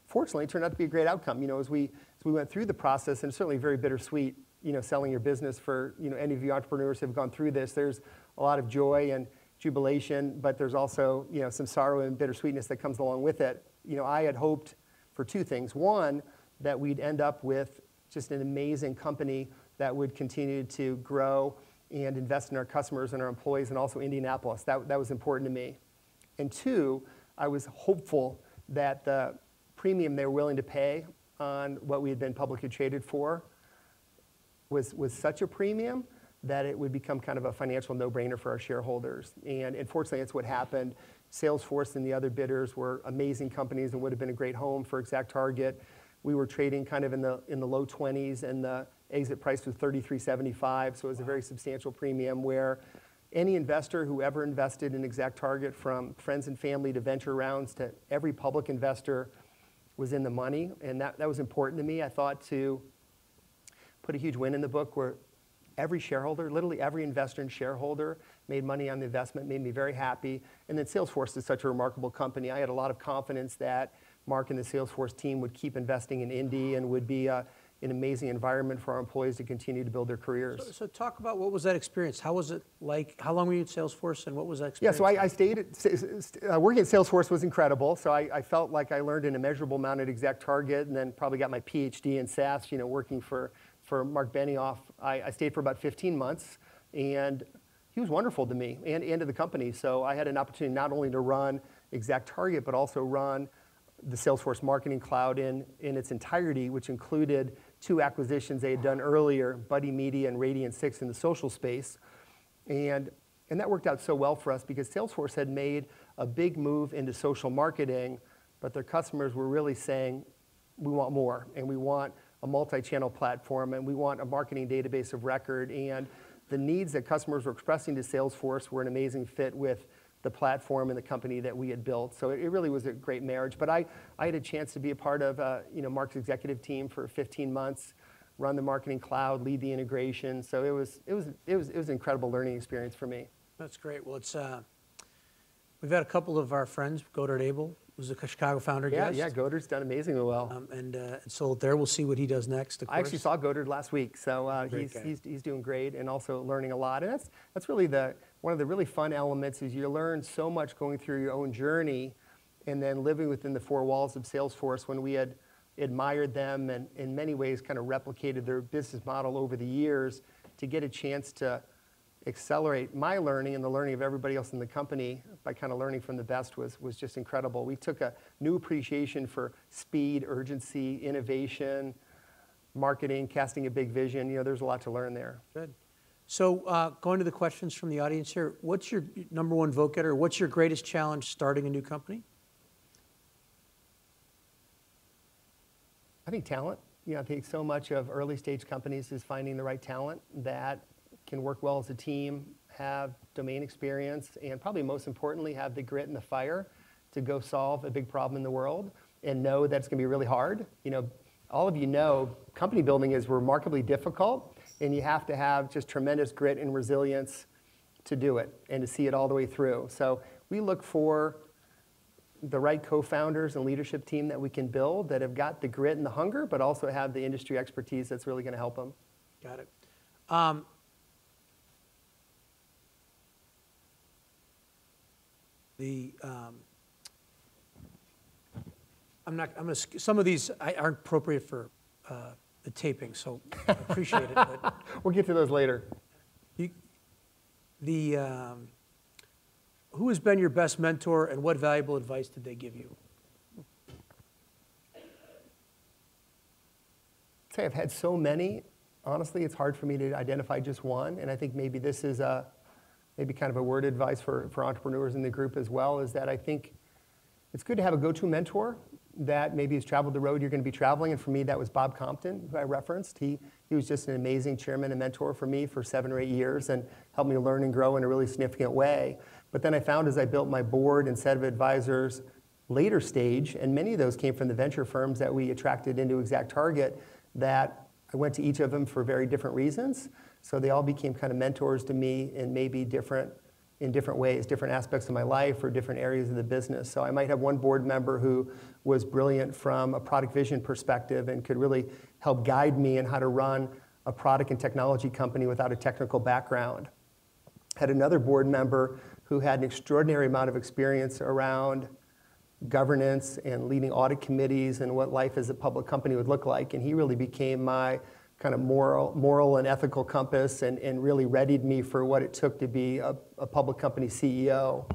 fortunately, it turned out to be a great outcome. You know, as we, as we went through the process, and certainly very bittersweet, you know, selling your business for, you know, any of you entrepreneurs have gone through this, there's a lot of joy and jubilation, but there's also, you know, some sorrow and bittersweetness that comes along with it. You know, I had hoped for two things. One, that we'd end up with just an amazing company that would continue to grow and invest in our customers and our employees and also Indianapolis. That, that was important to me. And two, I was hopeful that the premium they were willing to pay on what we had been publicly traded for was, was such a premium that it would become kind of a financial no-brainer for our shareholders. And unfortunately, that's what happened. Salesforce and the other bidders were amazing companies and would have been a great home for ExactTarget. We were trading kind of in the, in the low 20s, and the exit price was 33.75, so it was a very substantial premium where any investor who ever invested in ExactTarget, from friends and family to venture rounds to every public investor, was in the money, and that, that was important to me. I thought to put a huge win in the book where every shareholder, literally every investor and shareholder, made money on the investment, made me very happy. And then Salesforce is such a remarkable company. I had a lot of confidence that Marc and the Salesforce team would keep investing in Indy and would be uh, an amazing environment for our employees to continue to build their careers. So, so talk about what was that experience? How was it like? How long were you at Salesforce, and what was that experience? Yeah, so I, like? I stayed at, uh, working at Salesforce was incredible. So I, I felt like I learned an immeasurable amount at ExactTarget and then probably got my PhD in SaaS, you know, working for, for Marc Benioff. I, I stayed for about 15 months and he was wonderful to me and, and to the company. So I had an opportunity not only to run ExactTarget, but also run the Salesforce Marketing Cloud in, in its entirety, which included two acquisitions they had done earlier, Buddy Media and Radian6 in the social space. And, and that worked out so well for us because Salesforce had made a big move into social marketing, but their customers were really saying, we want more, and we want a multi-channel platform, and we want a marketing database of record. And the needs that customers were expressing to Salesforce were an amazing fit with the platform and the company that we had built. So it, really was a great marriage. But I, I had a chance to be a part of uh, you know, Marc's executive team for 15 months, run the marketing cloud, lead the integration. So it was, it was, it was, it was an incredible learning experience for me. That's great. Well, it's uh, we've had a couple of our friends. Godard Abel was a Chicago founder Yeah, guest. yeah, Godard's done amazingly well. Um, and, uh, and so there, we'll see what he does next. Of I actually saw Godard last week, so uh, he's, guy. he's, he's doing great and also learning a lot. And that's, that's really the, one of the really fun elements is you learn so much going through your own journey and then living within the four walls of Salesforce when we had admired them and in many ways kind of replicated their business model over the years to get a chance to accelerate my learning and the learning of everybody else in the company by kind of learning from the best was, was just incredible. We took a new appreciation for speed, urgency, innovation, marketing, casting a big vision. You know, there's a lot to learn there. Good. So uh, going to the questions from the audience here, what's your number one vote getter? What's your greatest challenge starting a new company? I think talent. You know, I think so much of early stage companies is finding the right talent that can work well as a team, have domain experience, and probably most importantly, have the grit and the fire to go solve a big problem in the world and know that it's going to be really hard. You know, all of you know company building is remarkably difficult, and you have to have just tremendous grit and resilience to do it and to see it all the way through. So we look for the right co-founders and leadership team that we can build that have got the grit and the hunger, but also have the industry expertise that's really going to help them. Got it. Um, the um, I'm not. I'm gonna. Some of these aren't appropriate for uh, the taping, so I appreciate it. But We'll get to those later. you, the um, who has been your best mentor, and what valuable advice did they give you? say I've had so many. Honestly, it's hard for me to identify just one. And I think maybe this is a, maybe kind of a word of advice for, for entrepreneurs in the group as well, is that I think it's good to have a go-to mentor that maybe has traveled the road you're going to be traveling. And for me, that was Bob Compton, who I referenced. He, he was just an amazing chairman and mentor for me for seven or eight years and helped me learn and grow in a really significant way. But then I found as I built my board and set of advisors later stage, and many of those came from the venture firms that we attracted into ExactTarget, that I went to each of them for very different reasons. So they all became kind of mentors to me in maybe different, in different ways, different aspects of my life or different areas of the business. So I might have one board member who was brilliant from a product vision perspective and could really help guide me in how to run a product and technology company without a technical background. Had another board member who had an extraordinary amount of experience around governance and leading audit committees and what life as a public company would look like. And he really became my kind of moral, moral and ethical compass and, and really readied me for what it took to be a, a public company CEO.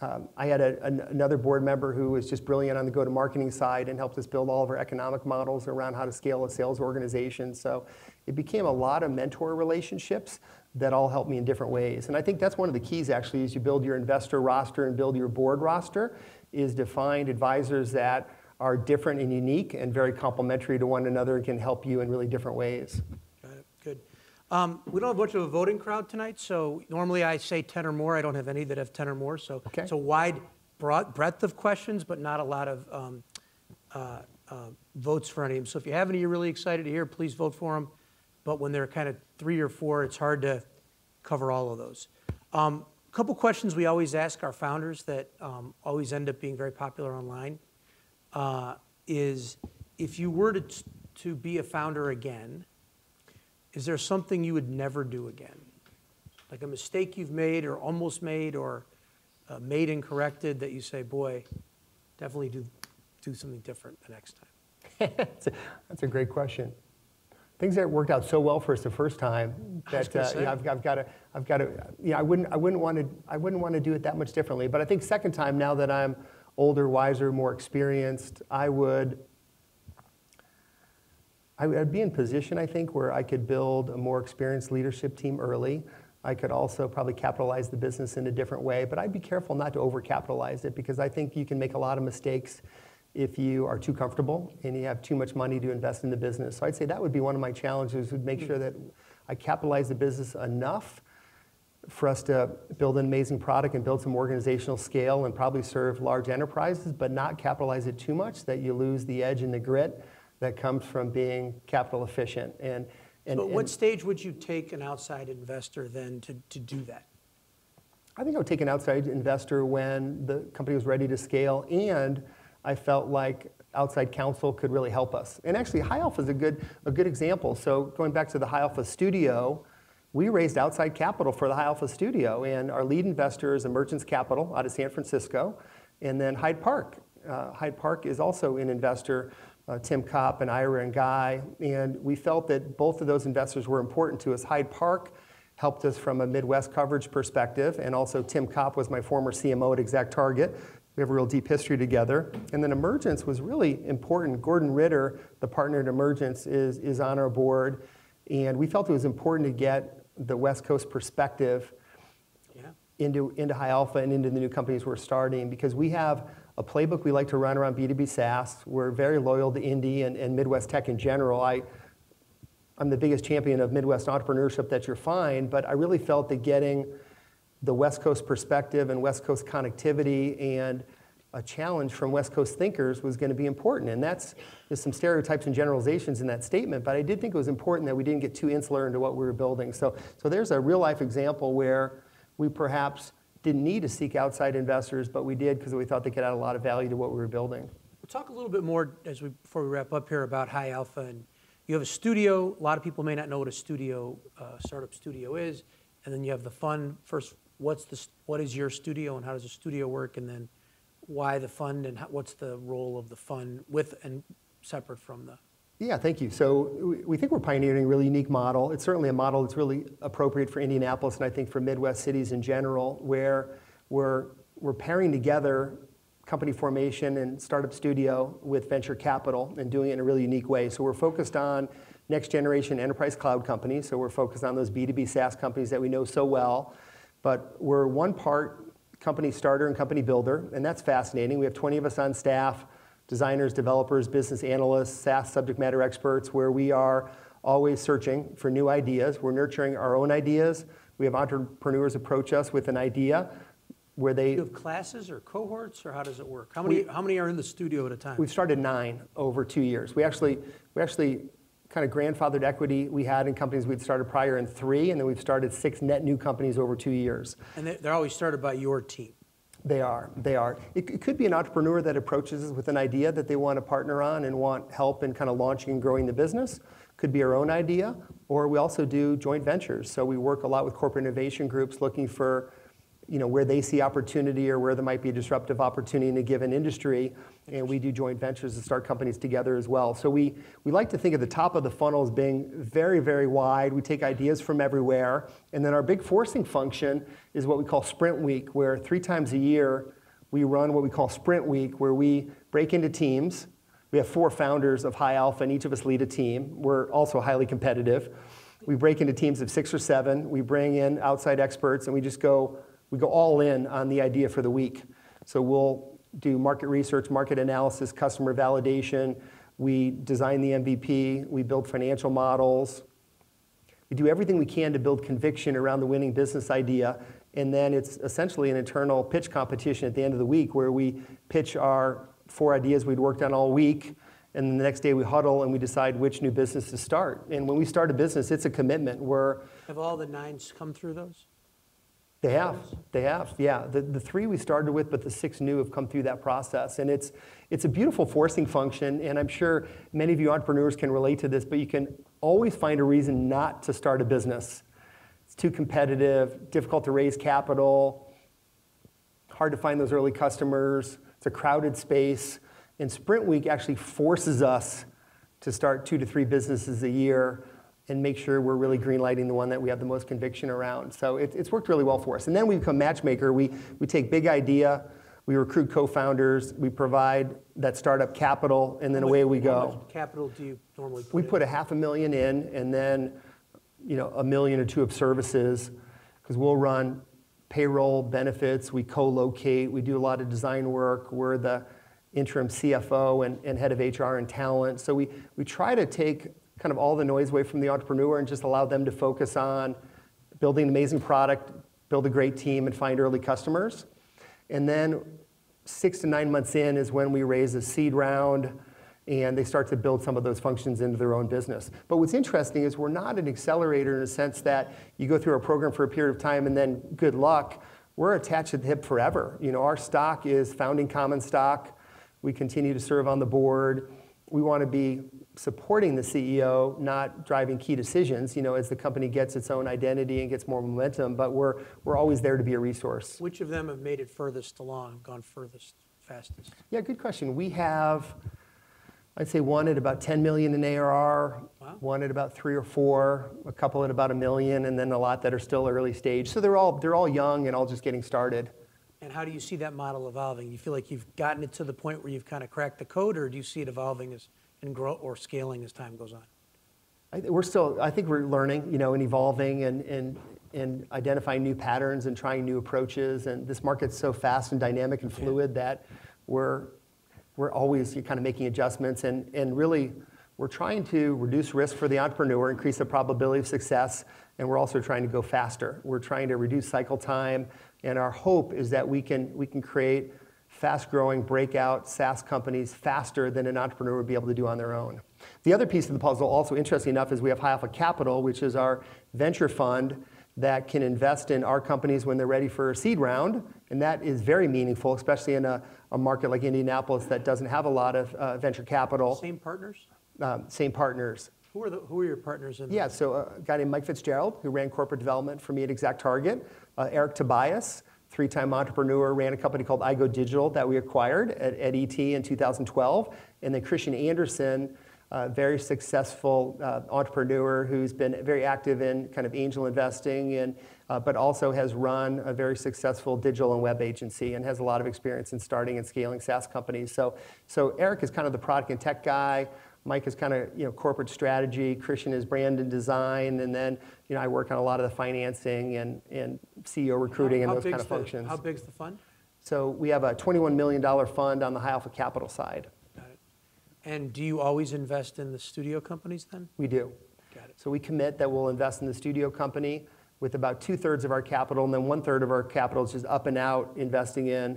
Um, I had a, an, another board member who was just brilliant on the go-to-marketing side and helped us build all of our economic models around how to scale a sales organization. So it became a lot of mentor relationships that all helped me in different ways. And I think that's one of the keys actually is you build your investor roster and build your board roster is to find advisors that are different and unique and very complementary to one another and can help you in really different ways. Got it. Good. Um, we don't have much of a voting crowd tonight, so normally I say 10 or more. I don't have any that have 10 or more. So Okay. it's a wide broad, breadth of questions, but not a lot of um, uh, uh, votes for any of them. So if you have any you're really excited to hear, please vote for them. But when they're kind of three or four, it's hard to cover all of those. Um, a couple questions we always ask our founders that um, always end up being very popular online uh, is if you were to, to be a founder again, is there something you would never do again? Like a mistake you've made or almost made or uh, made and corrected that you say, boy, definitely do, do something different the next time? that's, a, that's a great question. Things that worked out so well for us the first time that uh, yeah, I've, I've got to, I've got to, yeah, I wouldn't, I wouldn't want to, I wouldn't want to do it that much differently. But I think second time, now that I'm older, wiser, more experienced, I would, I would be in position, I think, where I could build a more experienced leadership team early. I could also probably capitalize the business in a different way, but I'd be careful not to overcapitalize it because I think you can make a lot of mistakes if you are too comfortable and you have too much money to invest in the business. So I'd say that would be one of my challenges, would make sure that I capitalize the business enough for us to build an amazing product and build some organizational scale and probably serve large enterprises, but not capitalize it too much that you lose the edge and the grit that comes from being capital efficient. And, and, so at what stage would you take an outside investor then to, to do that? I think I would take an outside investor when the company was ready to scale and I felt like outside counsel could really help us. And actually, High Alpha is a good, a good example. So going back to the High Alpha studio, we raised outside capital for the High Alpha studio, and our lead investor is Emergence Capital out of San Francisco, and then Hyde Park. Uh, Hyde Park is also an investor, uh, Tim Kopp and Ira and Guy, and we felt that both of those investors were important to us. Hyde Park helped us from a Midwest coverage perspective, and also Tim Kopp was my former CMO at ExactTarget. we have a real deep history together. And then Emergence was really important. Gordon Ritter, the partner at Emergence, is, is on our board. And we felt it was important to get the West Coast perspective yeah. into, into High Alpha and into the new companies we're starting because we have a playbook we like to run around B2B SaaS. We're very loyal to Indy and, and Midwest tech in general. I, I'm the biggest champion of Midwest entrepreneurship that you're fine, but I really felt that getting the West Coast perspective and West Coast connectivity and a challenge from West Coast thinkers was going to be important. And that's there's some stereotypes and generalizations in that statement, but I did think it was important that we didn't get too insular into what we were building. So, so there's a real life example where we perhaps didn't need to seek outside investors, but we did because we thought they could add a lot of value to what we were building. We'll talk a little bit more as we before we wrap up here about High Alpha. And you have a studio. A lot of people may not know what a studio uh, startup studio is, and then you have the fund. First, what's the, what is your studio and how does the studio work? And then why the fund and how, what's the role of the fund with and separate from the yeah, thank you. So we think we're pioneering a really unique model. It's certainly a model that's really appropriate for Indianapolis and I think for Midwest cities in general, where we're, we're pairing together company formation and startup studio with venture capital and doing it in a really unique way. So we're focused on next generation enterprise cloud companies. So we're focused on those B2B SaaS companies that we know so well but we're one part company starter and company builder, and that's fascinating. We have 20 of us on staff, designers, developers, business analysts, SaaS subject matter experts, where we are always searching for new ideas. We're nurturing our own ideas. We have entrepreneurs approach us with an idea where they you have classes or cohorts or how does it work how many we, how many are in the studio at a time we've started nine over two years we actually we actually kind of grandfathered equity we had in companies we'd started prior in three, and then we've started six net new companies over two years. And they're always started by your team. They are. They are. It, it, could be an entrepreneur that approaches us with an idea that they want to partner on and want help in kind of launching and growing the business. Could be our own idea, or we also do joint ventures. So we work a lot with corporate innovation groups looking for you know, where they see opportunity or where there might be a disruptive opportunity in a given industry. And we do joint ventures to start companies together as well. So we, we like to think of the top of the funnel as being very, very wide. We take ideas from everywhere. And then our big forcing function is what we call Sprint Week, where three times a year we run what we call Sprint Week, where we break into teams. We have four founders of High Alpha, and each of us lead a team. We're also highly competitive. We break into teams of six or seven. We bring in outside experts, and we just go we go all in on the idea for the week. So we'll do market research, market analysis, customer validation. We design the MVP. We build financial models. We do everything we can to build conviction around the winning business idea. And then it's essentially an internal pitch competition at the end of the week where we pitch our four ideas we'd worked on all week. And then the next day we huddle and we decide which new business to start. And when we start a business, it's a commitment. We're, Have all the nines come through those? They have. They have. Yeah. The, the three we started with, but the six new have come through that process. And it's, it's a beautiful forcing function. And I'm sure many of you entrepreneurs can relate to this, but you can always find a reason not to start a business. It's too competitive, difficult to raise capital, hard to find those early customers. It's a crowded space. And Sprint Week actually forces us to start two to three businesses a year and make sure we're really greenlighting the one that we have the most conviction around. So it, it's worked really well for us. And then we become matchmaker. We, we take big idea, we recruit co-founders, we provide that startup capital, and then away we how go. much capital do you normally put We in? put a half a million in, and then, you know, a million or two of services, because we'll run payroll, benefits, we co-locate, we do a lot of design work. We're the interim CFO and, and head of HR and talent. So we, we try to take kind of all the noise away from the entrepreneur and just allow them to focus on building an amazing product, build a great team, and find early customers. And then six to nine months in is when we raise a seed round and they start to build some of those functions into their own business. But what's interesting is we're not an accelerator in a sense that you go through a program for a period of time and then good luck. We're attached to the hip forever. You know, our stock is founding common stock. We continue to serve on the board. We want to be supporting the CEO, not driving key decisions, you know, as the company gets its own identity and gets more momentum, but we're, we're always there to be a resource. Which of them have made it furthest along, gone furthest, fastest? Yeah, good question. We have, I'd say one at about 10 million in ARR, Wow. one at about three or four, a couple at about a million, and then a lot that are still early stage. So they're all, they're all young and all just getting started. And how do you see that model evolving? You feel like you've gotten it to the point where you've kind of cracked the code, or do you see it evolving as, and grow, or scaling as time goes on? I, we're still, I think we're learning, you know, and evolving and, and, and identifying new patterns and trying new approaches. And this market's so fast and dynamic and fluid that we're, we're always kind of making adjustments. And, and really, we're trying to reduce risk for the entrepreneur, increase the probability of success, and we're also trying to go faster. We're trying to reduce cycle time. And our hope is that we can, we can create fast growing breakout SaaS companies faster than an entrepreneur would be able to do on their own. The other piece of the puzzle, also interesting enough, is we have High Alpha Capital, which is our venture fund that can invest in our companies when they're ready for a seed round. And that is very meaningful, especially in a, a market like Indianapolis that doesn't have a lot of uh, venture capital. Same partners? Um, same partners. Who are, the, who are your partners in? Yeah, so uh, a guy named Mike Fitzgerald, who ran corporate development for me at ExactTarget. Uh, Eric Tobias, three-time entrepreneur, ran a company called iGo Digital that we acquired at, at ET in 2012. And then Kristian Andersen, uh, very successful uh, entrepreneur who's been very active in kind of angel investing, and, uh, but also has run a very successful digital and web agency and has a lot of experience in starting and scaling SaaS companies. So, so Eric is kind of the product and tech guy. Mike is kind of you know corporate strategy. Kristian is brand and design, and then you know I work on a lot of the financing and, and CEO recruiting and How those kind big's of the- functions. How big's the fund? So we have a $21 million fund on the High Alpha Capital side. And do you always invest in the studio companies then? We do. Got it. So we commit that we'll invest in the studio company with about two thirds of our capital, and then one third of our capital is just up and out investing in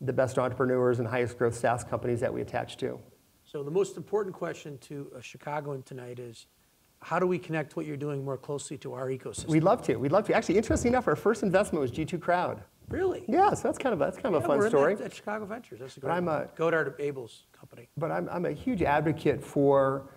the best entrepreneurs and highest growth SaaS companies that we attach to. So the most important question to a Chicagoan tonight is, how do we connect what you're doing more closely to our ecosystem? We'd love to. We'd love to. Actually, interesting enough, our first investment was G2 Crowd. Really? Yeah, so that's kind of that's kind of Yeah, a fun we're story. At Chicago Ventures, that's a But great I'm a- Godard Abel's company. But I'm, I'm a huge advocate for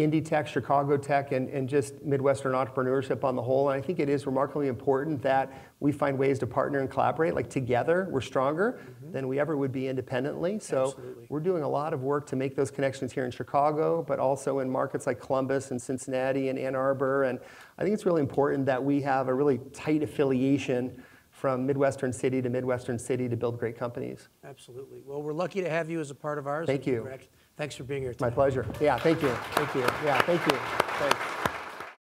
Indy Tech, Chicago Tech, and, and just Midwestern entrepreneurship on the whole. And I think it is remarkably important that we find ways to partner and collaborate. Like together, we're stronger mm-hmm. than we ever would be independently. So Absolutely. we're doing a lot of work to make those connections here in Chicago, but also in markets like Columbus and Cincinnati and Ann Arbor. And I think it's really important that we have a really tight affiliation from Midwestern city to Midwestern city to build great companies. Absolutely. Well, we're lucky to have you as a part of ours. Thank you. Thanks for being here My pleasure. Yeah, thank you. Thank you. Yeah, thank you. Thanks.